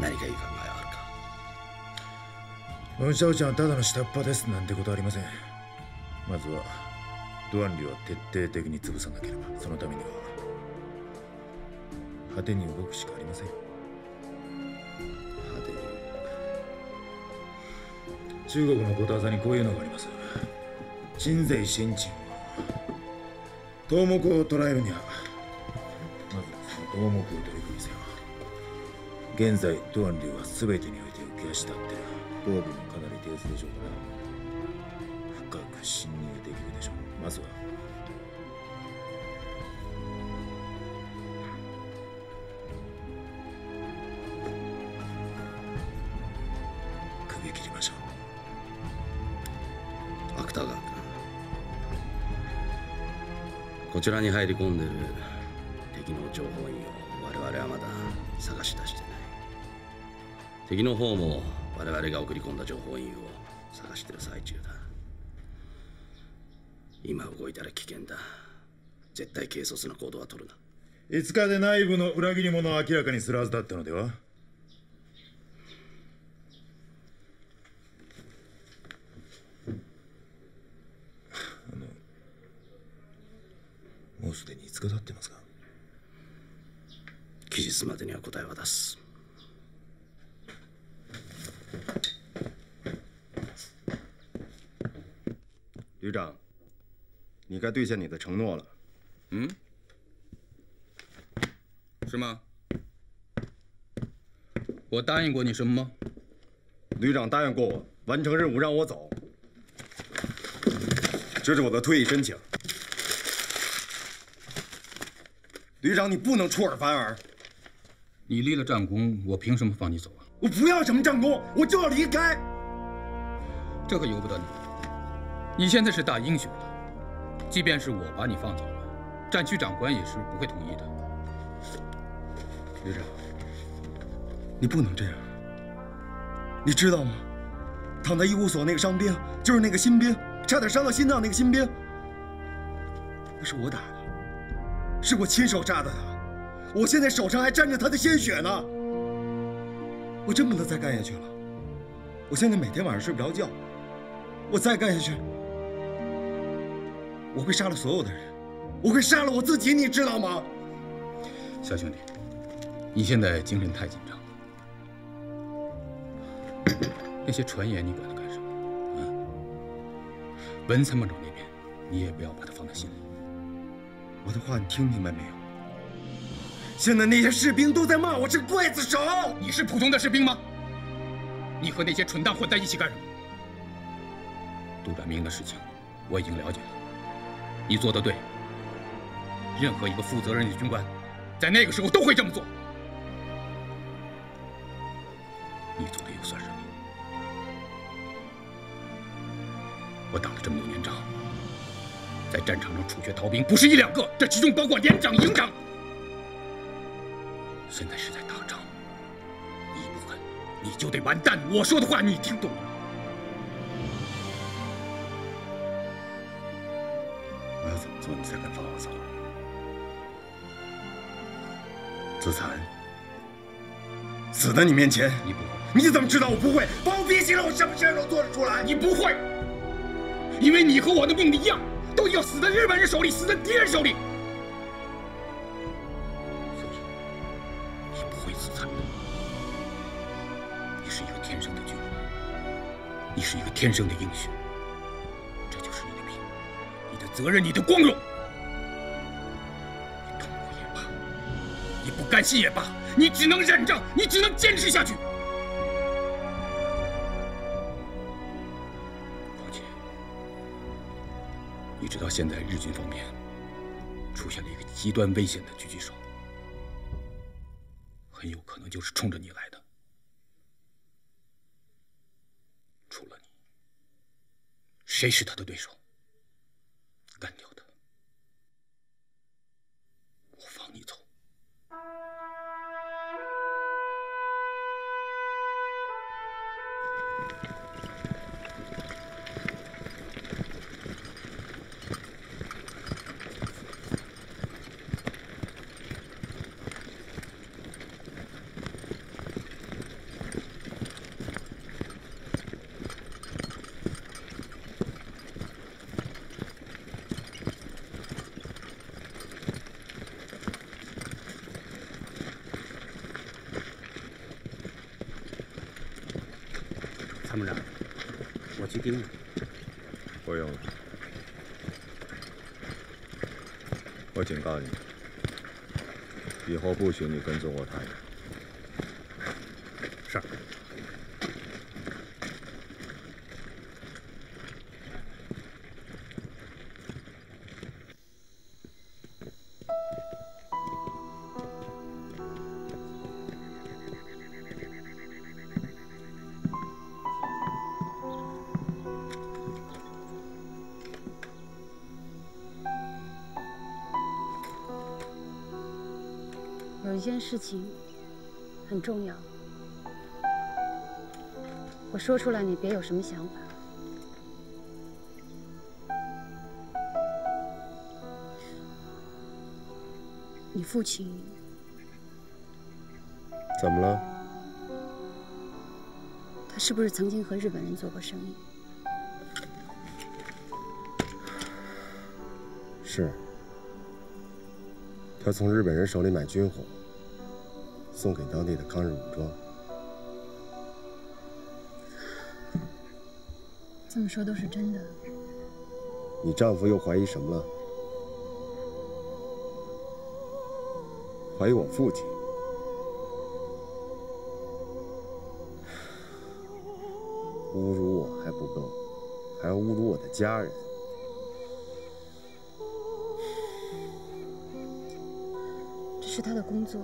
Speaker 3: 何かいいか？
Speaker 10: ロンシャオちゃんはただの下っ端ですなんてことありません。まずはドアンリを徹底的に潰さなければそのためには果てに動くしかありません。
Speaker 3: 派手。に
Speaker 10: 中国のことわざにこういうのがあります。鎮西新鎮頭目を捕らえるにはまずその頭目を取り組みせよ現在ドアンリは全てにおいて浮き足立って防備もかなり手薄でしょうから深く侵入できるでしょう。まずは。首切りましょう。
Speaker 3: 芥川君こちらに入り込んでる。敵の情報員を我々はまだ探し出してない。敵の方も我々が送り込んだ情報員を探してる最中だ。今動いたら危険だ。絶対軽率な行動は取るな。
Speaker 10: 5日で内部の裏切り者を明らかにするはずだったのでは？
Speaker 1: 该兑现你的承诺了。
Speaker 4: 嗯？是吗？我答应过你什么吗？
Speaker 1: 旅长答应过我，完成任务让我走。这是我的退役申请。旅长，你不能出尔反尔。
Speaker 4: 你立了战功，我凭什么放你走啊？
Speaker 22: 我不要什么战功，我就要离开。
Speaker 4: 这可由不得你。你现在是大英雄了，即便是我把你放走了，战区长官也是不会同意的。
Speaker 1: 旅长，你不能这样。你知道吗？躺在医务所那个伤兵，就是那个新兵，差点伤到心脏那个新兵，那是我打的，是我亲手杀的他。我现在手上还沾着他的鲜血呢。我真不能再干下去了。我现在每天晚上睡不着觉。我再干下去，我会杀了所有的人，我会杀了我自己，你知道吗？
Speaker 4: 小兄弟，你现在精神太紧张了。那些传言你管它干什么？嗯，文参谋长那边，你也不要把它放在心里。
Speaker 1: 我的话你听明白没有？现在那些士兵都在骂我是刽子手。
Speaker 4: 你是普通的士兵吗？你和那些蠢蛋混在一起干什么？杜占明的事情我已经了解了，你做的对。任何一个负责任的军官，在那个时候都会这么做。你做的又算什么？我打了这么多年仗，在战场上处决逃兵不是一两个，这其中包括连长、营长。现在是在打仗，你不狠，你就得完蛋。我说的话你听懂了
Speaker 1: 才肯放我走？自残？死在你面前？
Speaker 4: 你不会？
Speaker 1: 你怎么知道我不会？把我逼急了，我什么事都做得出来。
Speaker 4: 你不会，因为你和我的命一样，都要死在日本人手里，死在敌人手里。所以你不会死在。你是一个天生的军人你是一个天生的英雄，这就是你的命，你的责任，你的光荣。你不甘心也罢，你只能忍着，你只能坚持下去。况且，你知道现在日军方面出现了一个极端危险的狙击手，很有可能就是冲着你来的。除了你谁是他的对手？
Speaker 12: 不用了，我警告你，以后不许你跟踪我太太。
Speaker 18: 件事情很重要，我说出来你别有什么想法。你父亲
Speaker 12: 怎么了？
Speaker 18: 他是不是曾经和日本人做过生意？
Speaker 12: 是。
Speaker 17: 他从日本人手里买军火，送给当地的抗日武装。
Speaker 18: 这么说都是真的。
Speaker 17: 你丈夫又怀疑什么了？怀疑我父亲？侮辱我还不够，还要侮辱我的家人。
Speaker 18: 这是他的工作，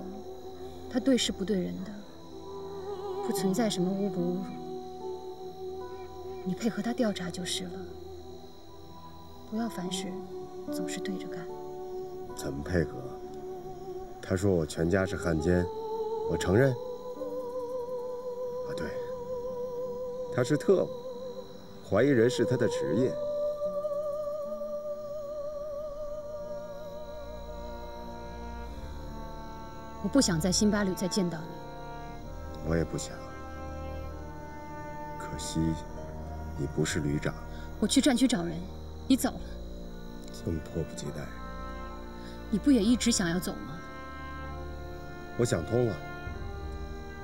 Speaker 18: 他对事不对人的，不存在什么侮不侮辱。你配合他调查就是了，不要凡事总是对着干。
Speaker 17: 怎么配合？他说我全家是汉奸，我承认。啊，对，他是特务，怀疑人是他的职业。
Speaker 18: 不想在辛巴旅再见到你。
Speaker 17: 我也不想，可惜你不是旅长。
Speaker 18: 我去战区找人，你走了。
Speaker 17: 这么迫不及待？
Speaker 18: 你不也一直想要走吗？
Speaker 17: 我想通了，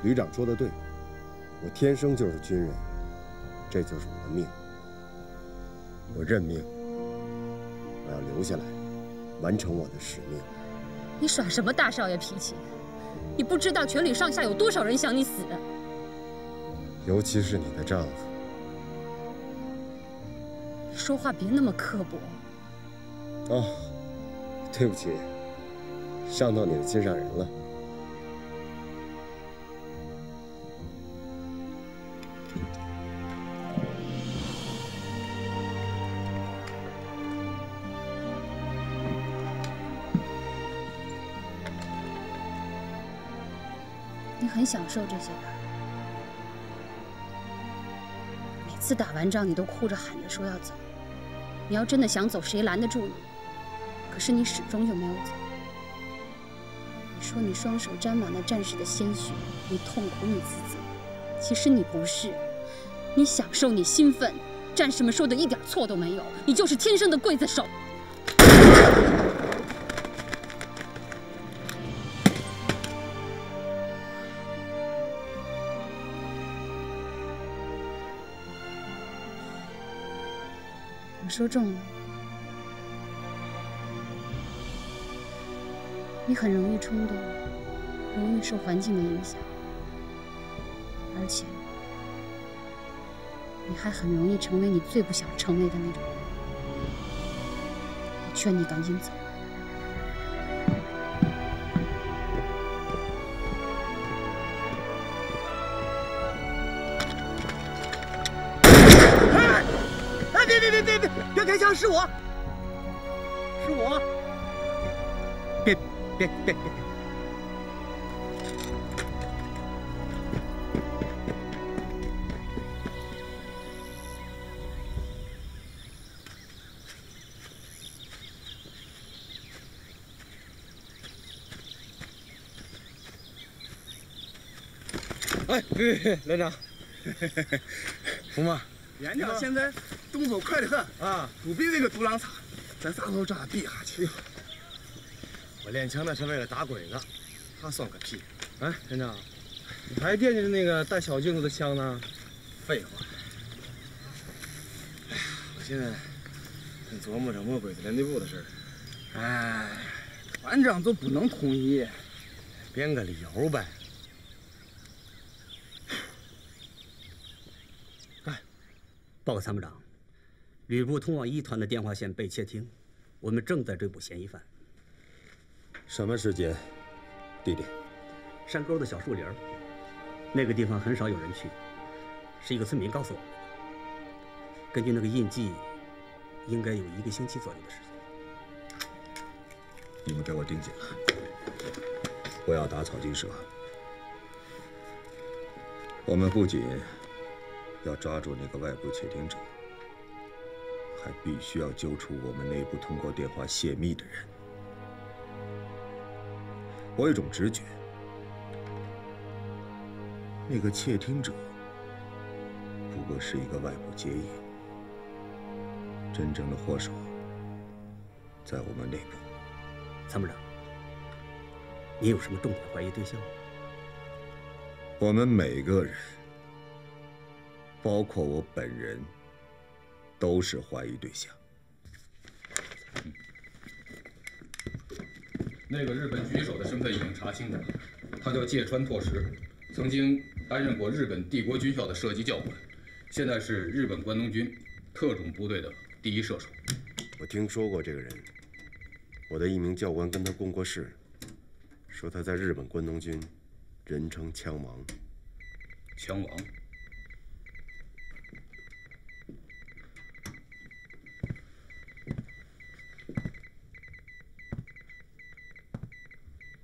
Speaker 17: 旅长说的对，我天生就是军人，这就是我的命。我认命，我要留下来，完成我的使命。
Speaker 18: 你耍什么大少爷脾气？你不知道全旅上下有多少人想你死？
Speaker 17: 尤其是你的丈夫。
Speaker 18: 说话别那么刻薄。
Speaker 17: 哦，对不起，伤到你的心上人了。
Speaker 18: 享受这些吧？每次打完仗，你都哭着喊着说要走。你要真的想走，谁拦得住你？可是你始终就没有走。你说你双手沾满了战士的鲜血，你痛苦，你自责。其实你不是，你享受，你兴奋。战士们说的一点错都没有，你就是天生的刽子手。说中了，你很容易冲动，容易受环境的影响，而且你还很容易成为你最不想成为的那种人。我劝你赶紧走。
Speaker 19: 枪！是我，是我！别别别别！
Speaker 13: 哎，别别别，连长，红妈，
Speaker 23: 连长现在动作快得很啊，不比那个独狼差，咱啥时候炸比下去？
Speaker 13: 我练枪那是为了打鬼子，他算个屁！
Speaker 19: 哎，连长，你还惦记着那个带小镜子的枪呢？
Speaker 13: 废话！哎呀，我现在正琢磨着摸鬼子连队部的事儿。
Speaker 19: 哎，团长就不能同意？
Speaker 13: 编个理由呗。
Speaker 7: 报告参谋长，旅部通往一团的电话线被窃听，我们正在追捕嫌疑犯。
Speaker 12: 什么时间？地点？
Speaker 7: 山沟的小树林儿，那个地方很少有人去，是一个村民告诉我们的。根据那个印记，应该有一个星期左右的时间。
Speaker 12: 你们给我盯紧了，不要打草惊蛇。我们不仅要抓住那个外部窃听者，还必须要揪出我们内部通过电话泄密的人。我有种直觉，那个窃听者不过是一个外部接应，真正的祸首在我们内部。
Speaker 7: 参谋长，你有什么重点怀疑对象？
Speaker 12: 我们每个人，包括我本人，都是怀疑对象。
Speaker 4: 那个日本狙击手的身份已经查清楚了，他叫芥川拓实，曾经担任过日本帝国军校的射击教官，现在是日本关东军特种部队的第一射手。
Speaker 17: 我听说过这个人，我的一名教官跟他共过事，说他在日本关东军人称“枪王”。
Speaker 4: 枪王。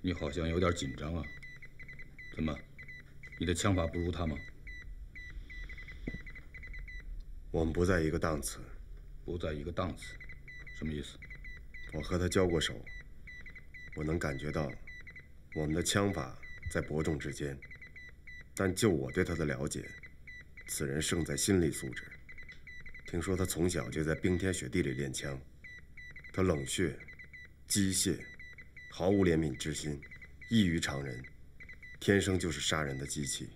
Speaker 4: 你好像有点紧张啊？怎么，你的枪法不如他吗？
Speaker 17: 我们不在一个档次。
Speaker 4: 不在一个档次，什么意思？
Speaker 17: 我和他交过手，我能感觉到我们的枪法在伯仲之间。但就我对他的了解，此人胜在心理素质。听说他从小就在冰天雪地里练枪，他冷血、机械。毫无怜悯之心，异于常人，天生就是杀人的机器。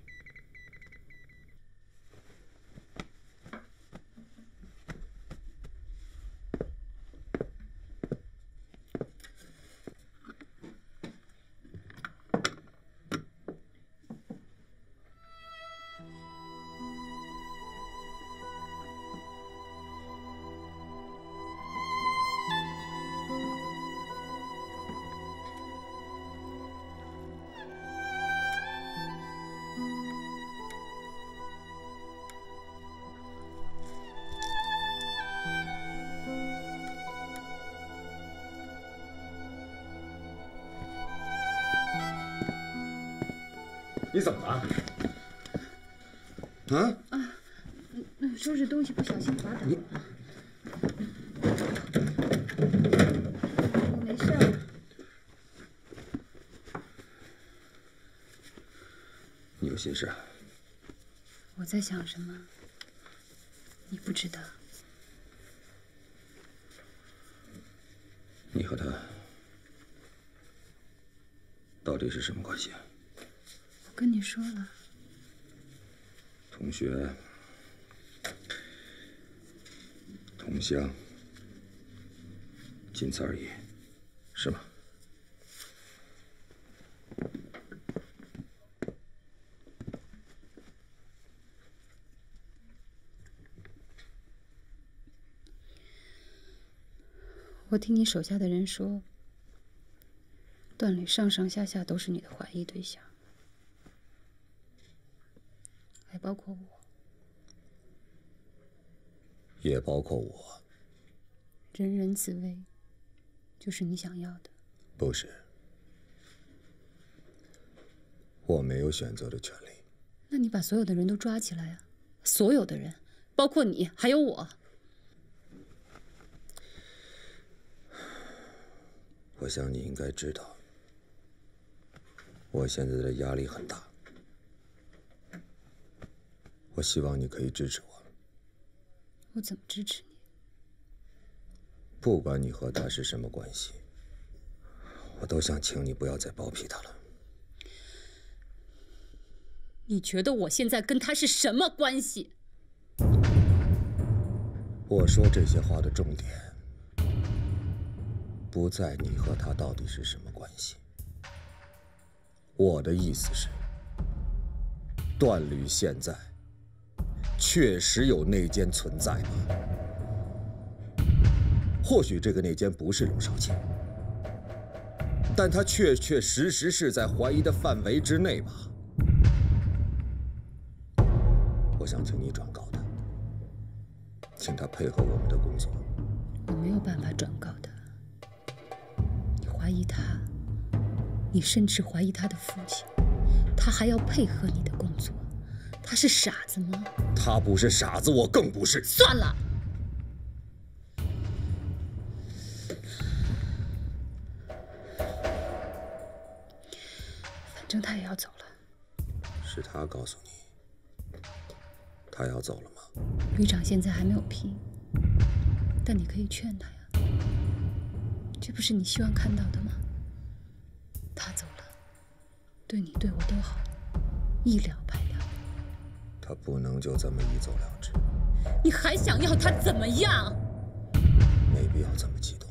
Speaker 12: 你怎么了？
Speaker 18: 啊？啊，收拾东西不小心滑倒了。我没事。
Speaker 12: 你有心事？
Speaker 18: 我在想什么？你不知道。
Speaker 12: 你和他到底是什么关系？
Speaker 18: 跟你说了，
Speaker 12: 同学、同乡，仅此而已，是吗？
Speaker 18: 我听你手下的人说，段磊上上下下都是你的怀疑对象。包括我，
Speaker 12: 也包括我。
Speaker 18: 人人自危，就是你想要的？
Speaker 12: 不是，我没有选择的权利。
Speaker 18: 那你把所有的人都抓起来啊！所有的人，包括你，还有我。
Speaker 12: 我想你应该知道，我现在的压力很大。我希望你可以支持我。
Speaker 18: 我怎么支持你？
Speaker 12: 不管你和他是什么关系，我都想请你不要再包庇他了。
Speaker 18: 你觉得我现在跟他是什么关系？
Speaker 12: 我说这些话的重点不在你和他到底是什么关系。我的意思是，段吕现在。确实有内奸存在吗？或许这个内奸不是龙少卿，但他确确实实是在怀疑的范围之内吧？我想请你转告他，请他配合我们的工作。
Speaker 18: 我没有办法转告他。你怀疑他，你甚至怀疑他的父亲，他还要配合你的工作。他是傻子吗？
Speaker 12: 他不是傻子，我更不是。
Speaker 18: 算了，反正他也要走了。
Speaker 12: 是他告诉你，他要走了吗？
Speaker 18: 旅长现在还没有批，但你可以劝他呀。这不是你希望看到的吗？他走了，对你对我都好，一了百了。
Speaker 12: 他不能就这么一走了之，
Speaker 18: 你还想要他怎么样？
Speaker 12: 没必要这么激动。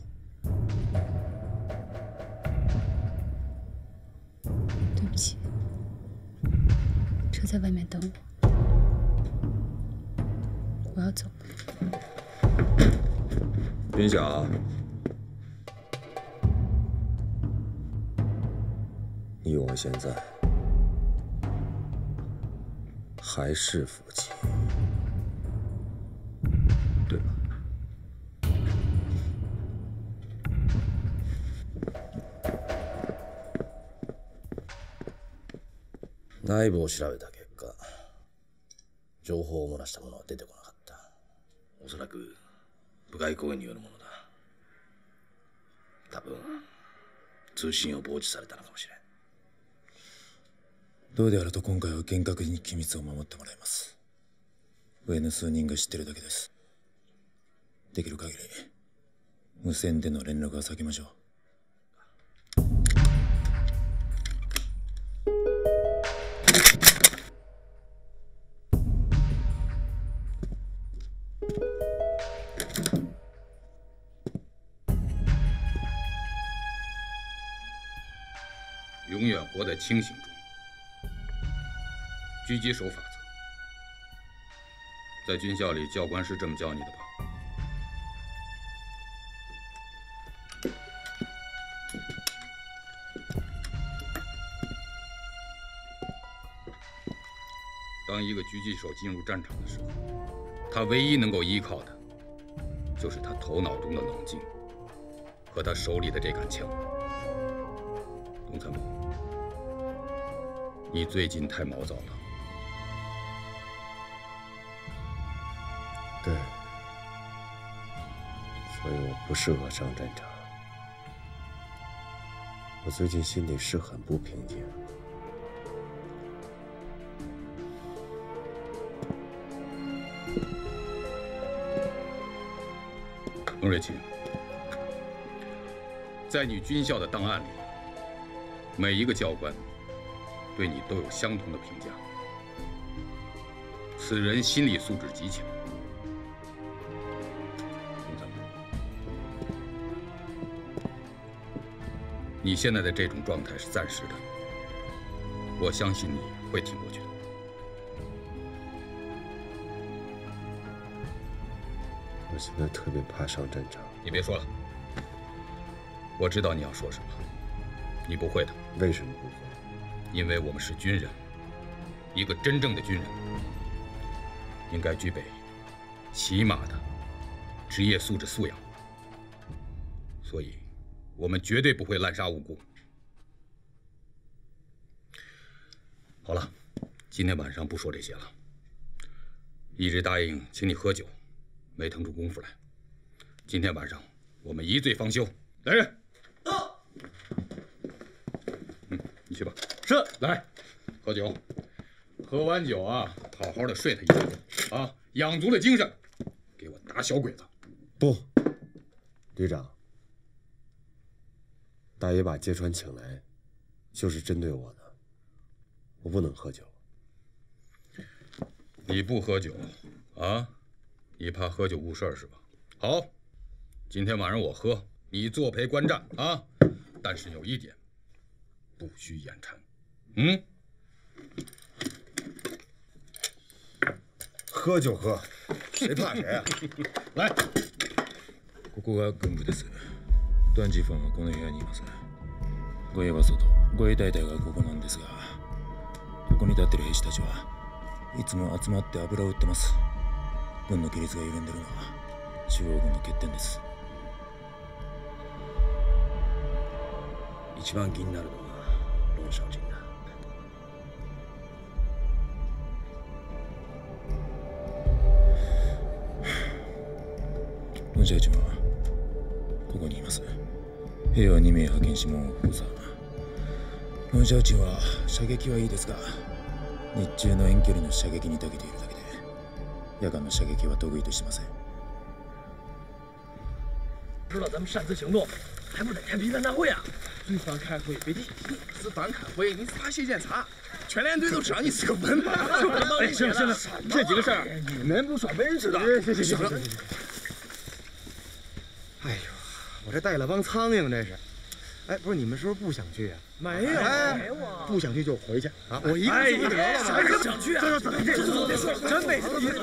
Speaker 18: 对不起，车在外面等我，我要走了。
Speaker 12: 云晓，你我现在还是夫妻，对。吧？
Speaker 3: 内部を調べた結果情報を漏らした者は出てこなかった。おそらく部外行為によるものだ。多分通信を傍受されたのかもしれん。
Speaker 10: どうであると今回は厳格に機密を守ってもらいます。上の数人が知ってるだけです。できる限り無線での連絡は避けましょう。
Speaker 4: 永远活在清醒中，狙击手法则，在军校里教官是这么教你的吧？当一个狙击手进入战场的时候，他唯一能够依靠的，就是他头脑中的冷静和他手里的这杆枪。董参谋，你最近太毛躁了。
Speaker 17: 对，所以我不适合上战场。我最近心里是很不平静。
Speaker 4: 孟瑞奇，在你军校的档案里，每一个教官对你都有相同的评价。此人心理素质极强。你现在的这种状态是暂时的，我相信你会挺过去的。
Speaker 17: 我现在特别怕上战场。
Speaker 4: 你别说了，我知道你要说什么。你不会的。
Speaker 17: 为什么不会？
Speaker 4: 因为我们是军人，一个真正的军人应该具备起码的职业素质素养，所以我们绝对不会滥杀无辜。好了，今天晚上不说这些了。一直答应请你喝酒，没腾出功夫来。今天晚上我们一醉方休。来人，
Speaker 19: 到。
Speaker 4: 嗯，你去吧。
Speaker 19: 是。
Speaker 4: 来，喝酒。喝完酒啊，好好的睡他一觉啊，养足了精神，给我打小鬼子。
Speaker 17: 不，旅长，大爷把揭穿请来，就是针对我的。我不能喝酒。
Speaker 4: 你不喝酒，啊？你怕喝酒误事儿是吧？好，今天晚上我喝，你作陪观战啊。但是有一点，不许眼馋。嗯？
Speaker 17: 喝就喝，谁怕谁啊？
Speaker 4: 来，
Speaker 10: ここが軍部です。 短時ファンはこの部屋にいます。護衛は外、護衛大隊がここなんですが、ここに立ってる兵士たちはいつも集まって油を売ってます。軍の規律が緩んでるのは中央軍の欠点です。
Speaker 3: 一番気になるのは龍少人だ。
Speaker 10: ロジャーチはここにいます。兵は2名派遣しも封鎖。ロジャーチは射撃はいいですが、日中の遠距離の射撃に長けているだけで、夜間の射撃は得意としてません。
Speaker 19: 知道咱们擅自行动，还不得开批参战会啊？对方开会别提，是方开会，你啥写检查？全连队都知道你是个文盲。
Speaker 24: 行了行了，这几个事儿你们不说，没人知道。行行行行。
Speaker 1: 哎呦，我这带了帮苍蝇，这是。哎，不是你们是不是不想去啊？
Speaker 24: 没有，
Speaker 1: 哎，不想去就回去啊！我一个
Speaker 24: 哎
Speaker 1: 人就得了。
Speaker 24: 啥时候想去啊？
Speaker 1: 这这这这
Speaker 24: 真没
Speaker 1: 这
Speaker 24: 意思。